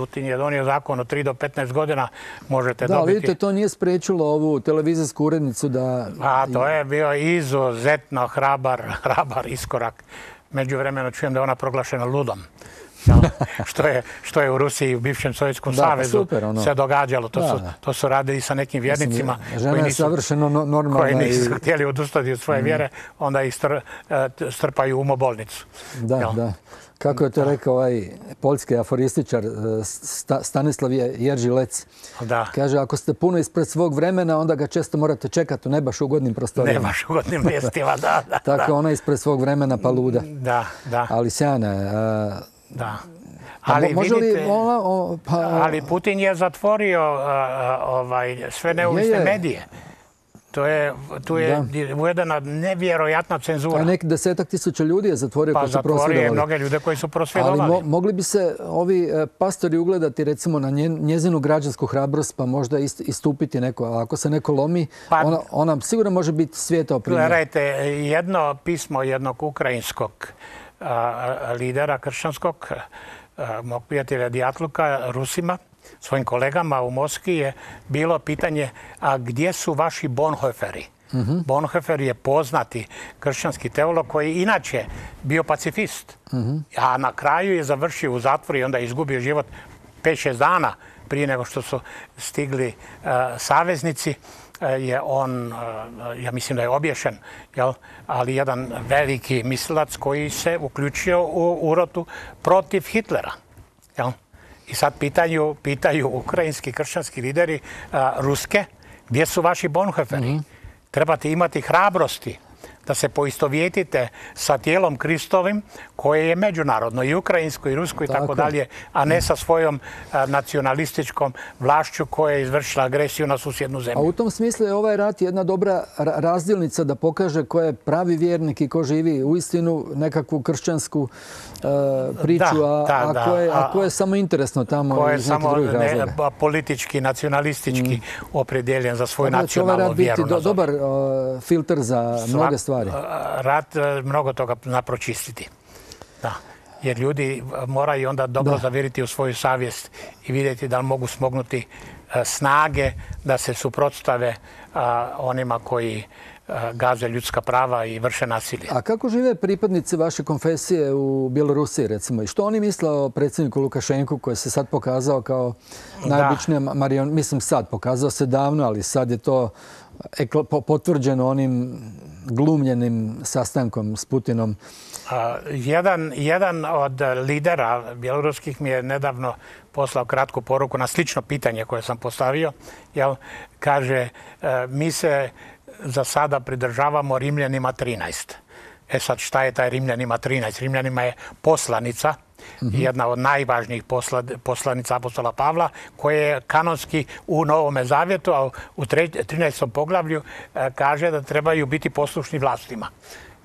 Putin je donio zakon od 3 do 15 godina možete
da,
dobiti.
Da, vidite, to nije spriječilo ovu televizijsku urednicu da...
A to je bio izuzetno hrabar, hrabar iskorak. Međuvremeno čujem da je ona proglašena ludom. što, je, što je u Rusiji u bivšem Sovjetskom da, pa savezu super, ono. se događalo. To, su, to su radili sa nekim vjernicima
koji nisu, normalna
koji nisu htjeli odustati od svoje mm. vjere, onda ih str, e, strpaju u umobolnicu.
Da, da. Kako je to rekao ovaj poljski aforističar e, Stanislav Jeržilec. Da. Kaže, ako ste puno ispred svog vremena, onda ga često morate čekati u ne baš ugodnim prostorijama.
Ne baš ugodnim mjestima, da. da
Tako ona ispred svog vremena pa luda.
Da, da.
Ali sjajna je.
Da. Ali, vidite, pa, ali Putin je zatvorio ovaj, sve neovisne medije. To je, tu je uvedena nevjerojatna cenzura.
A nek desetak tisuća ljudi je zatvorio
pa
koji su prosvjedovali. Pa zatvorio
mnoge ljude koji su prosvjedovali.
Ali mogli bi se ovi e, pastori ugledati recimo na njezinu građansku hrabrost pa možda istupiti neko. A ako se neko lomi, pa, ona, ona sigurno može biti svijetao primjer.
Gledajte, jedno pismo jednog ukrajinskog lidera kršćanskog, mog prijatelja Dijatluka, Rusima, svojim kolegama u Moskvi je bilo pitanje a gdje su vaši Bonhoefferi? mm Bonhoeffer je poznati kršćanski teolog koji je inače bio pacifist. A na kraju je završio u zatvoru i onda je izgubio život 5-6 dana prije nego što su stigli uh, saveznici uh, je on, uh, ja mislim da je obješen, jel? ali jedan veliki mislilac koji se uključio u urotu protiv Hitlera. Jel? I sad pitaju, pitaju ukrajinski kršćanski lideri Ruske, gdje su vaši Bonhoefferi? mm Trebate imati hrabrosti da se poistovjetite sa tijelom Kristovim koje je međunarodno i ukrajinsko i rusko i tako, dalje, a ne sa svojom nacionalističkom vlašću koja je izvršila agresiju na susjednu zemlju.
A u tom smislu je ovaj rat jedna dobra razdjelnica da pokaže ko je pravi vjernik i ko živi u istinu nekakvu kršćansku e, priču, a, ko je, a ko je samo interesno tamo
ko je samo ne, politički, nacionalistički mm. opredjeljen za svoju nacionalnu vjeru.
Biti dobar filter za mnoge stvari stvari?
Rat e, mnogo toga napročistiti. Da. Jer ljudi moraju onda dobro zaviriti u svoju savjest i vidjeti da li mogu smognuti e, snage da se suprotstave onima koji e, gaze ljudska prava i vrše nasilje.
A kako žive pripadnici vaše konfesije u Bjelorusiji, recimo? I što oni misle o predsjedniku Lukašenku koji se sad pokazao kao najobičnija marion... Mislim sad, pokazao se davno, ali sad je to potvrđeno onim glumljenim sastankom s Putinom?
jedan, jedan od lidera bjeloruskih mi je nedavno poslao kratku poruku na slično pitanje koje sam postavio. Jel, kaže, e, mi se za sada pridržavamo Rimljanima 13. E sad, šta je taj Rimljanima 13? Rimljanima je poslanica, Mhm. jedna od najvažnijih poslanica apostola Pavla, koja je kanonski u Novome Zavjetu, a u 13. poglavlju e, kaže da trebaju biti poslušni vlastima.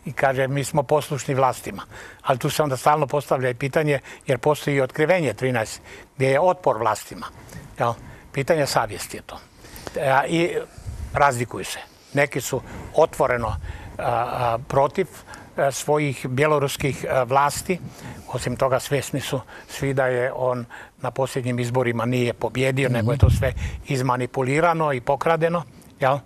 I kaže, mi smo poslušni vlastima. Ali tu se onda stalno postavlja i pitanje, jer postoji i otkrivenje 13, gdje je otpor vlastima. Jel? Pitanje savjesti je to. E, I razlikuju se. Neki su otvoreno protiv E, svojih bjeloruskih e, vlasti. Osim toga svjesni su svi da je on na posljednjim izborima nije pobjedio, nego je to sve izmanipulirano i pokradeno. Jel?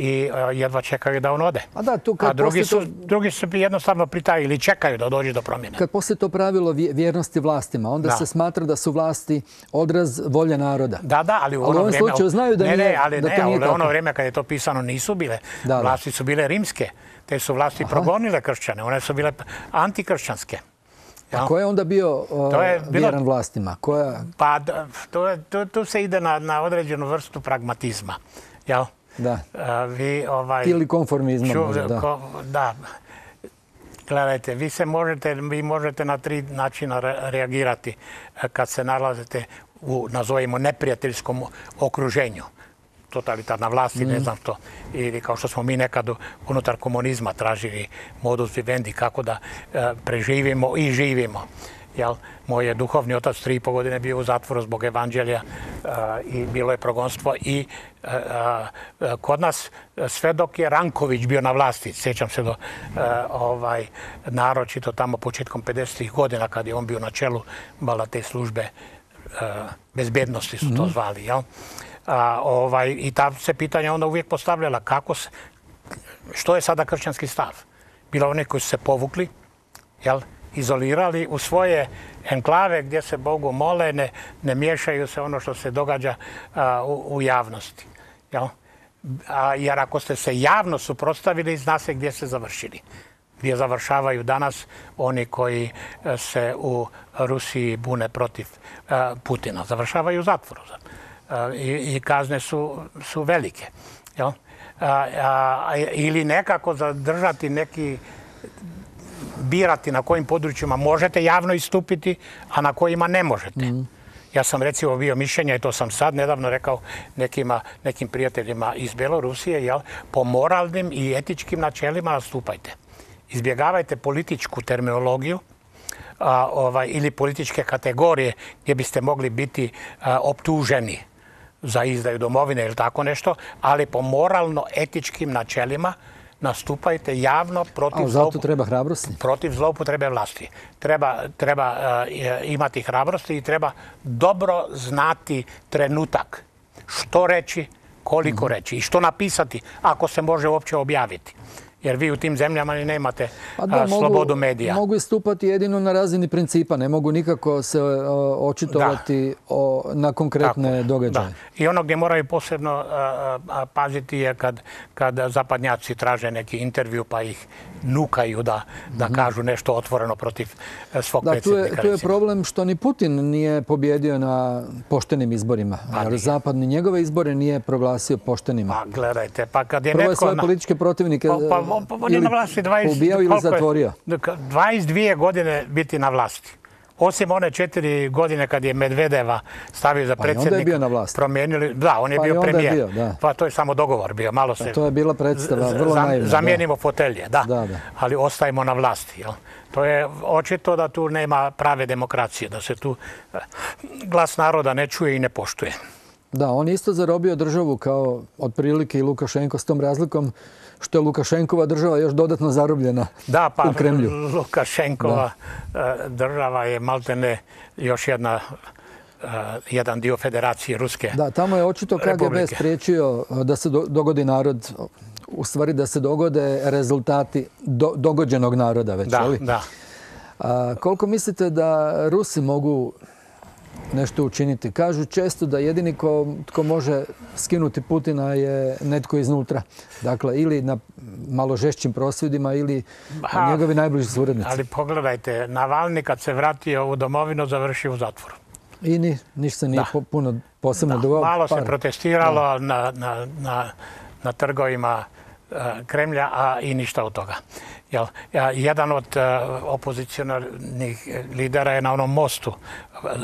I e, jedva čekaju da on ode. A, da, tu kad A drugi, su, drugi su jednostavno pritajili, čekaju da dođe do promjene.
Kad poslije to pravilo vjernosti vlastima, onda se smatra da su vlasti odraz volje naroda.
Da, da, ali u
ali
onom
slučaju znaju da,
ne,
nije,
ne, ali
da
ne,
to nije
ono vrijeme kad je to pisano nisu bile. Da, vlasti su bile rimske. Te su vlasti progonile kršćane. One su bile antikršćanske.
A ko je onda bio vjeran vlastima? Koja...
Pa to, tu se ide na, na određenu vrstu pragmatizma. Jel?
Da.
vi, ovaj,
Ili konformizma možda,
da. da. Gledajte, vi se možete, vi možete na tri načina reagirati kad se nalazite u, nazovimo, neprijateljskom okruženju totalitarna vlast i ne mm. znam što. Ili kao što smo mi nekad unutar komunizma tražili modus vivendi kako da e, preživimo i živimo. Jel, moj je duhovni otac tri i po godine bio u zatvoru zbog evanđelja e, i bilo je progonstvo i e, kod nas sve dok je Ranković bio na vlasti, sjećam se do ovaj, naročito tamo početkom 50. godina kad je on bio na čelu bala te službe bezbjednosti su to mhm. zvali. Jel? A, ovaj, I ta se pitanja onda uvijek postavljala kako se, što je sada kršćanski stav? Bilo oni koji su se povukli, jel, izolirali u svoje enklave gdje se Bogu mole, ne, miješaju se ono što se događa u, u, javnosti. Jel? A, jer ako ste se javno suprotstavili, zna se gdje ste završili. Gdje završavaju danas oni koji e, se u Rusiji bune protiv Putina. Završavaju u zatvoru i, kazne su, su velike. Jel? ili nekako zadržati neki birati na kojim područjima možete javno istupiti, a na kojima ne možete. Ja sam recimo bio mišljenja i to sam sad nedavno rekao nekima, nekim prijateljima iz Belorusije, jel, po moralnim i etičkim načelima nastupajte. Izbjegavajte političku terminologiju ovaj, ili političke kategorije gdje biste mogli biti optuženi za izdaju domovine ili tako nešto, ali po moralno-etičkim načelima nastupajte javno protiv,
zato treba hrabrosti.
protiv zloupotrebe vlasti. Treba, treba e, imati hrabrosti i treba dobro znati trenutak. Što reći, koliko mhm. reći i što napisati ako se može uopće objaviti jer vi u tim zemljama ni nemate pa slobodu medija.
Mogu istupati jedino na razini principa, ne mogu nikako se očitovati na konkretne događaje.
I ono gdje moraju posebno paziti je kad, kad zapadnjaci traže neki intervju pa ih nukaju da, da mhm. kažu nešto otvoreno protiv e, svog da, predsjednika.
Tu je, tu je problem što ni Putin nije pobjedio na poštenim izborima. Pa jer zapadni njegove izbore nije proglasio poštenima.
Pa gledajte, pa kad je
Prvo
netko...
je svoje političke protivnike pa, pa, on je na vlasti 20, ubijao ili zatvorio?
22 godine biti na vlasti. Osim one četiri godine kad je Medvedeva stavio za predsjednika. Pa onda je bio na vlasti. Promijenili, da, on je pa bio premijer. Pa to je samo dogovor bio. Malo pa se...
to je bila predstava, vrlo naivna.
Zamijenimo fotelje, da. da. Ali ostajemo na vlasti. Jel? To je očito da tu nema prave demokracije, da se tu eh, glas naroda ne čuje i ne poštuje.
Da, on isto zarobio državu kao otprilike i Lukašenko s tom razlikom što je Lukašenkova država još dodatno zarobljena
da, pa,
u Kremlju.
Lukašenkova e, država je maltene još jedna e, jedan dio federacije Ruske
Da, tamo je očito KGB spriječio e, da se dogodi narod, u stvari da se dogode rezultati dogođenog naroda već,
da, Da.
A, koliko mislite da Rusi mogu nešto učiniti. Kažu često da jedini ko, tko može skinuti Putina je netko iznutra. Dakle, ili na malo žešćim prosvjedima ili njegovi najbliži suradnici.
Ali pogledajte, Navalni kad se vratio u domovinu završio u zatvoru.
I ni, ništa nije puno posebno
da, Malo se protestiralo na, na, na, na trgovima Kremlja, a i ništa od toga. Jel, jedan od uh, opozicionalnih lidera je na onom mostu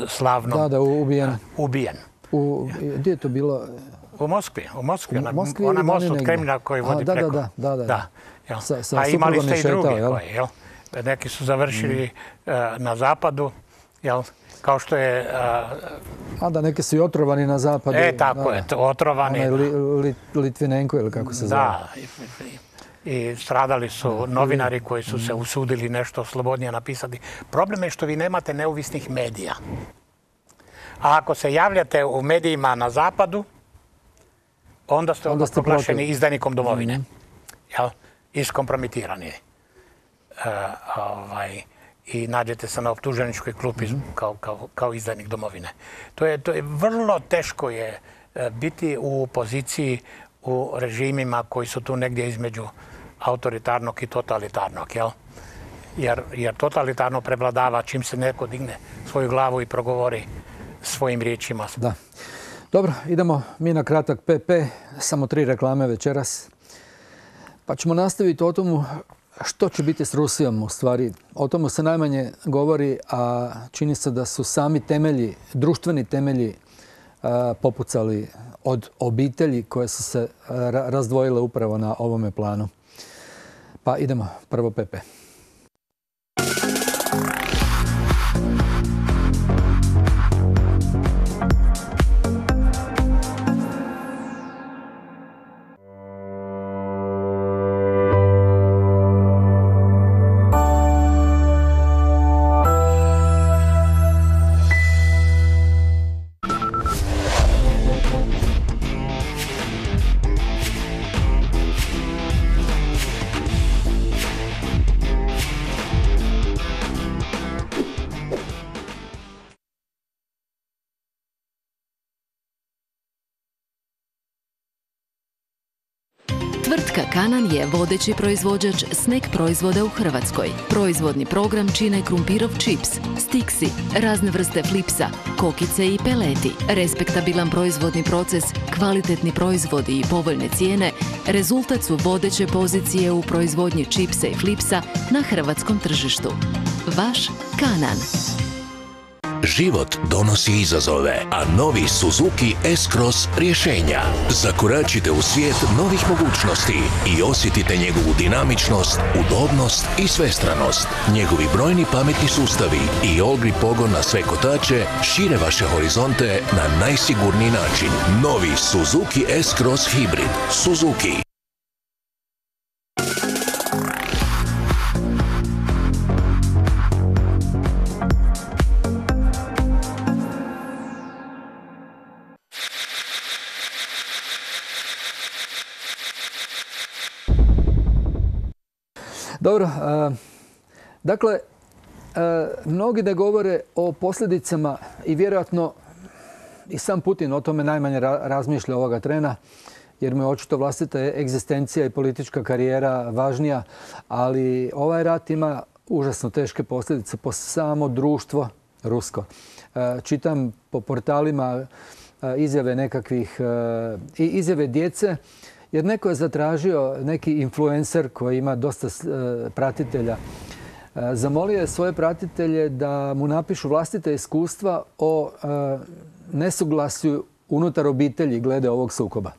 slavnom.
Da, da, ubijen.
Ubijen.
U, gdje je to bilo?
U Moskvi. U Moskvi. U Moskvi ona, most od Kremlja koji vodi
da,
preko.
Da, da, da. da.
Jel? Sa, sa A imali ste i drugi koji, jel? Neki su završili mm. na zapadu, jel? Kao što je...
Uh, A da, neki su i otrovani na zapadu.
E, tako je, otrovani.
Onaj li, li, Litvinenko ili kako se zove.
Da, i stradali su novinari koji su se usudili nešto slobodnije napisati. Problem je što vi nemate neovisnih medija. A ako se javljate u medijima na zapadu, onda ste onda proglašeni izdajnikom domovine. Jel? Iskompromitirani. E, ovaj, I nađete se na optuženičkoj klupi mhm. kao, kao, kao izdajnik domovine. To je, to je vrlo teško je e, biti u poziciji u režimima koji su tu negdje između autoritarnog i totalitarnog, jel? Jer, jer totalitarno prevladava čim se neko digne svoju glavu i progovori svojim riječima.
Da. Dobro, idemo mi na kratak PP, samo tri reklame večeras. Pa ćemo nastaviti o tomu što će biti s Rusijom u stvari. O tomu se najmanje govori, a čini se da su sami temelji, društveni temelji popucali od obitelji koje su se razdvojile upravo na ovome planu. Pa idemo, prvo Pepe.
Je vodeći proizvođač snek proizvoda u Hrvatskoj. Proizvodni program čine krumpirov čips, stiksi, razne vrste flipsa, kokice i peleti. Respektabilan proizvodni proces, kvalitetni proizvodi i povoljne cijene rezultat su vodeće pozicije u proizvodnji čipsa i flipsa na hrvatskom tržištu. Vaš Kanan.
Život donosi izazove, a novi Suzuki S-Cross rješenja. Zakoračite u svijet novih mogućnosti i osjetite njegovu dinamičnost, udobnost i svestranost. Njegovi brojni pametni sustavi i olgri pogon na sve kotače šire vaše horizonte na najsigurniji način. Novi Suzuki S-Cross Hybrid. Suzuki.
Dobro, dakle, mnogi ne govore o posljedicama i vjerojatno i sam Putin o tome najmanje razmišlja ovoga trena jer mu je očito vlastita egzistencija i politička karijera važnija, ali ovaj rat ima užasno teške posljedice po samo društvo rusko. Čitam po portalima izjave nekakvih izjave djece jer neko je zatražio neki influencer koji ima dosta pratitelja zamolio je svoje pratitelje da mu napišu vlastite iskustva o nesuglasju unutar obitelji glede ovog sukoba.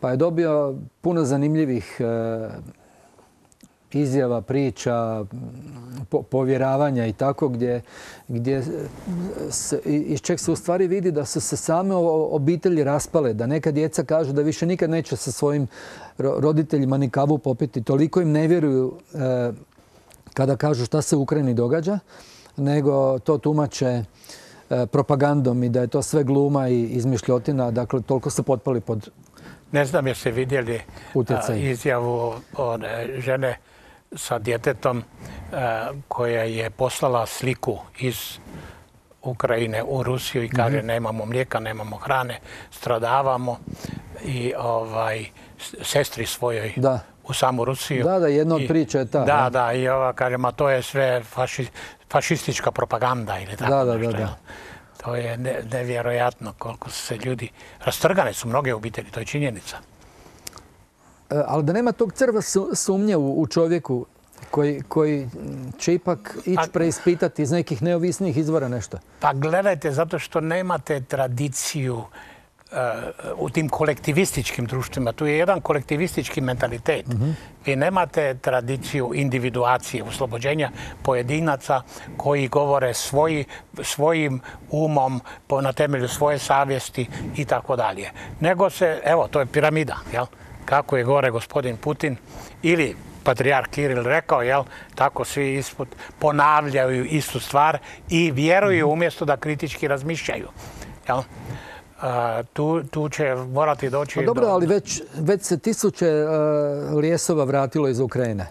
Pa je dobio puno zanimljivih izjava, priča, povjeravanja i tako gdje, gdje se, iz čeg se u stvari vidi da su se same obitelji raspale, da neka djeca kažu da više nikad neće sa svojim roditeljima ni kavu popiti. Toliko im ne vjeruju e, kada kažu šta se u Ukrajini događa, nego to tumače e, propagandom i da je to sve gluma i izmišljotina. Dakle, toliko se potpali pod
ne znam jeste vidjeli izjavu od žene sa djetetom e, koja je poslala sliku iz Ukrajine u Rusiju i kaže mhm. nemamo mlijeka, nemamo hrane, stradavamo i ovaj sestri svojoj u samu Rusiju.
Da, da, jedna od priča je ta.
Da, da, i ova kaže, ma to je sve fašistička propaganda ili tako da, nešto. Da, da. To je nevjerojatno koliko su se ljudi... Rastrgane su mnoge obitelji, to je činjenica.
E, ali da nema tog crva sumnje u čovjeku koji, koji će ipak ići preispitati iz nekih neovisnih izvora nešto?
Pa gledajte, zato što nemate tradiciju e, u tim kolektivističkim društvima. Tu je jedan kolektivistički mentalitet. Mhm. Vi nemate tradiciju individuacije, uslobođenja pojedinaca koji govore svojim umom na temelju svoje savjesti i tako dalje. Nego se, evo, to je piramida, jel? Kako je gore gospodin Putin ili patrijar Kiril rekao, jel, tako svi ispod ponavljaju istu stvar i vjeruju mhm. umjesto da kritički razmišljaju. Jel? tu, tu će morati doći...
Pa dobro, ali već, već se tisuće uh, lijesova vratilo iz Ukrajine.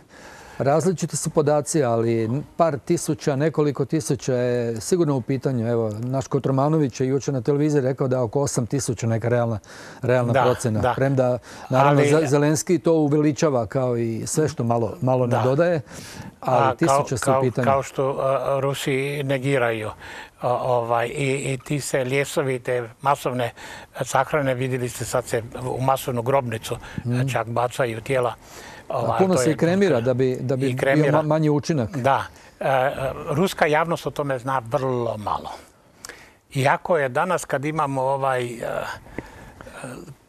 Različiti su podaci, ali par tisuća, nekoliko tisuća je sigurno u pitanju. Evo, naš Kotromanović je jučer na televiziji rekao da je oko osam tisuća neka realna, realna da, procena. Da. Premda, naravno, ali, Zelenski to uveličava kao i sve što malo, malo ne dodaje, ali tisuća su u pitanju.
Kao što Rusi negiraju ovaj, i, i ti se ljesovi, te masovne sahrane, vidjeli ste sad se u masovnu grobnicu mm. čak bacaju tijela
Ova, puno se i kremira da bi, da bi bio manji učinak.
Da. E, ruska javnost o tome zna vrlo malo. Iako je danas kad imamo ovaj e,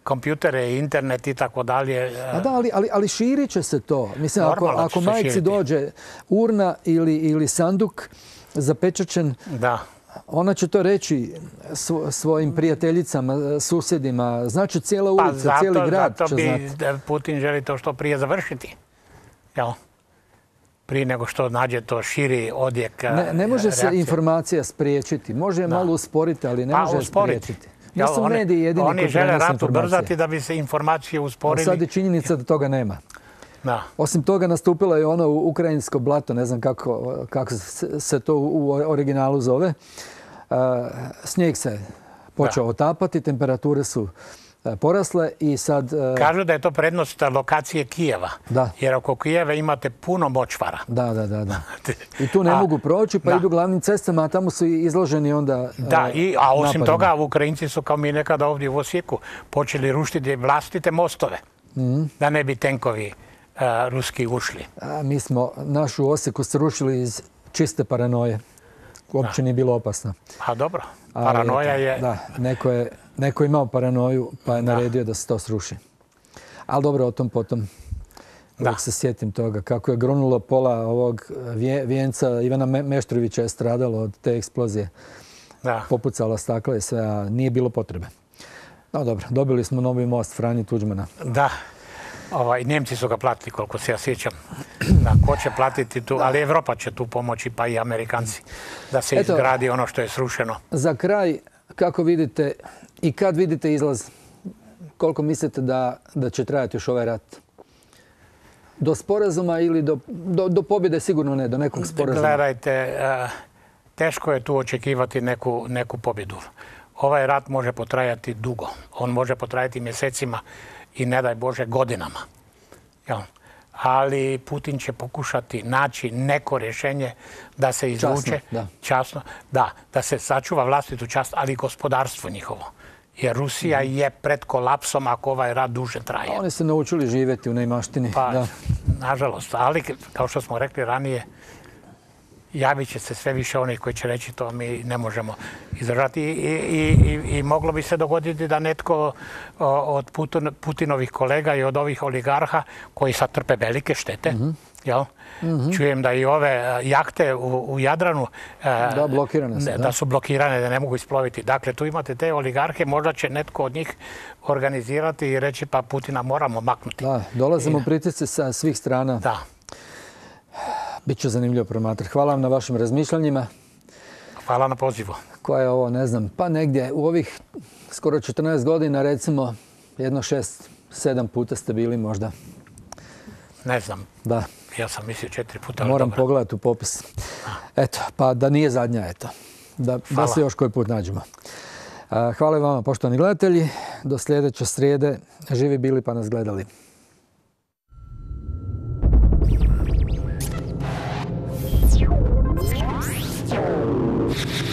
kompjutere, internet i tako dalje...
E, da, ali, ali, ali širit će se to. Mislim, ako, ako majci dođe urna ili, ili sanduk zapečačen, da ona će to reći svojim prijateljicama, susjedima. Znači cijela pa ulica, pa cijeli grad
zato bi Putin želi to što prije završiti. Jel? Prije nego što nađe to širi odjek
Ne, ne može se informacija spriječiti. Može je malo usporiti, ali ne pa, može usporiti. spriječiti.
Oni, mediji jedini oni žele rat ubrzati da bi se informacije usporili.
sad je činjenica da toga nema. Da. Osim toga nastupilo je ono ukrajinsko blato, ne znam kako, kako se to u originalu zove. Uh, snijeg se počeo otapati, temperature su e, porasle i sad...
E, Kažu da je to prednost lokacije Kijeva. Da. Jer oko Kijeva imate puno močvara.
Da, da, da. da. I tu ne mogu proći, pa idu glavnim cestama, a tamo su izloženi onda
Da, i, a osim toga Ukrajinci su kao mi nekada ovdje u Osijeku počeli ruštiti vlastite mostove. Mhm. Da ne bi tenkovi ruski ušli.
A, mi smo našu Osijeku srušili iz čiste paranoje. Uopće nije bilo opasno.
A dobro, paranoja je...
Da, neko je, neko imao paranoju pa je naredio da se to sruši. Ali dobro, o tom potom. Da. se sjetim toga. Kako je grunulo pola ovog vijenca, Ivana Meštrovića je stradalo od te eksplozije. Da. Popucala stakla i sve, a nije bilo potrebe. No dobro, dobili smo novi most Franji Tuđmana.
Da, Ovaj, Njemci su ga platili, koliko se ja sjećam. Da, ko će platiti tu, ali Evropa će tu pomoći, pa i Amerikanci, da se izgradi ono što je srušeno.
Za kraj, kako vidite i kad vidite izlaz, koliko mislite da, da će trajati još ovaj rat? do sporazuma ili do, do, do pobjede sigurno ne, do nekog sporazuma?
Gledajte, e, teško je tu očekivati neku, neku pobjedu. Ovaj rat može potrajati dugo. On može potrajati mjesecima i ne daj Bože godinama. Jel? Ali Putin će pokušati naći neko rješenje da se izvuče
Časno, da.
časno, da, da se sačuva vlastitu čast, ali i gospodarstvo njihovo. Jer Rusija
Mhm.
je pred kolapsom ako ovaj rat duže traje.
Oni se naučili živjeti u neimaštini.
Pa,
da.
nažalost. Ali, kao što smo rekli ranije, javit će se sve više onih koji će reći to mi ne možemo izdržati. I, i, i, i moglo bi se dogoditi da netko od Putin, Putinovih kolega i od ovih oligarha koji sad trpe velike štete, jel? Čujem da i ove e, jahte u, u Jadranu e,
Da, blokirane su,
ne-
da.
da su blokirane, da ne mogu isploviti. Dakle, tu imate te oligarhe, možda će netko od njih organizirati i reći pa Putina moramo maknuti.
Da, dolazimo pritisci sa svih strana.
Da.
Biće zanimljivo promatrati. Hvala vam na vašim razmišljanjima.
Hvala na pozivu.
Koja je ovo, ne znam, pa negdje u ovih skoro 14 godina, recimo, jedno šest, sedam puta ste bili možda.
Ne znam,
Da,
ja sam mislio četiri puta,
moram pogledati u popis. Eto, pa da nije zadnja, eto. Da, da se još koji put nađemo. Hvala vama, poštovani gledatelji. Do sljedeće srijede. Živi bili pa nas gledali. you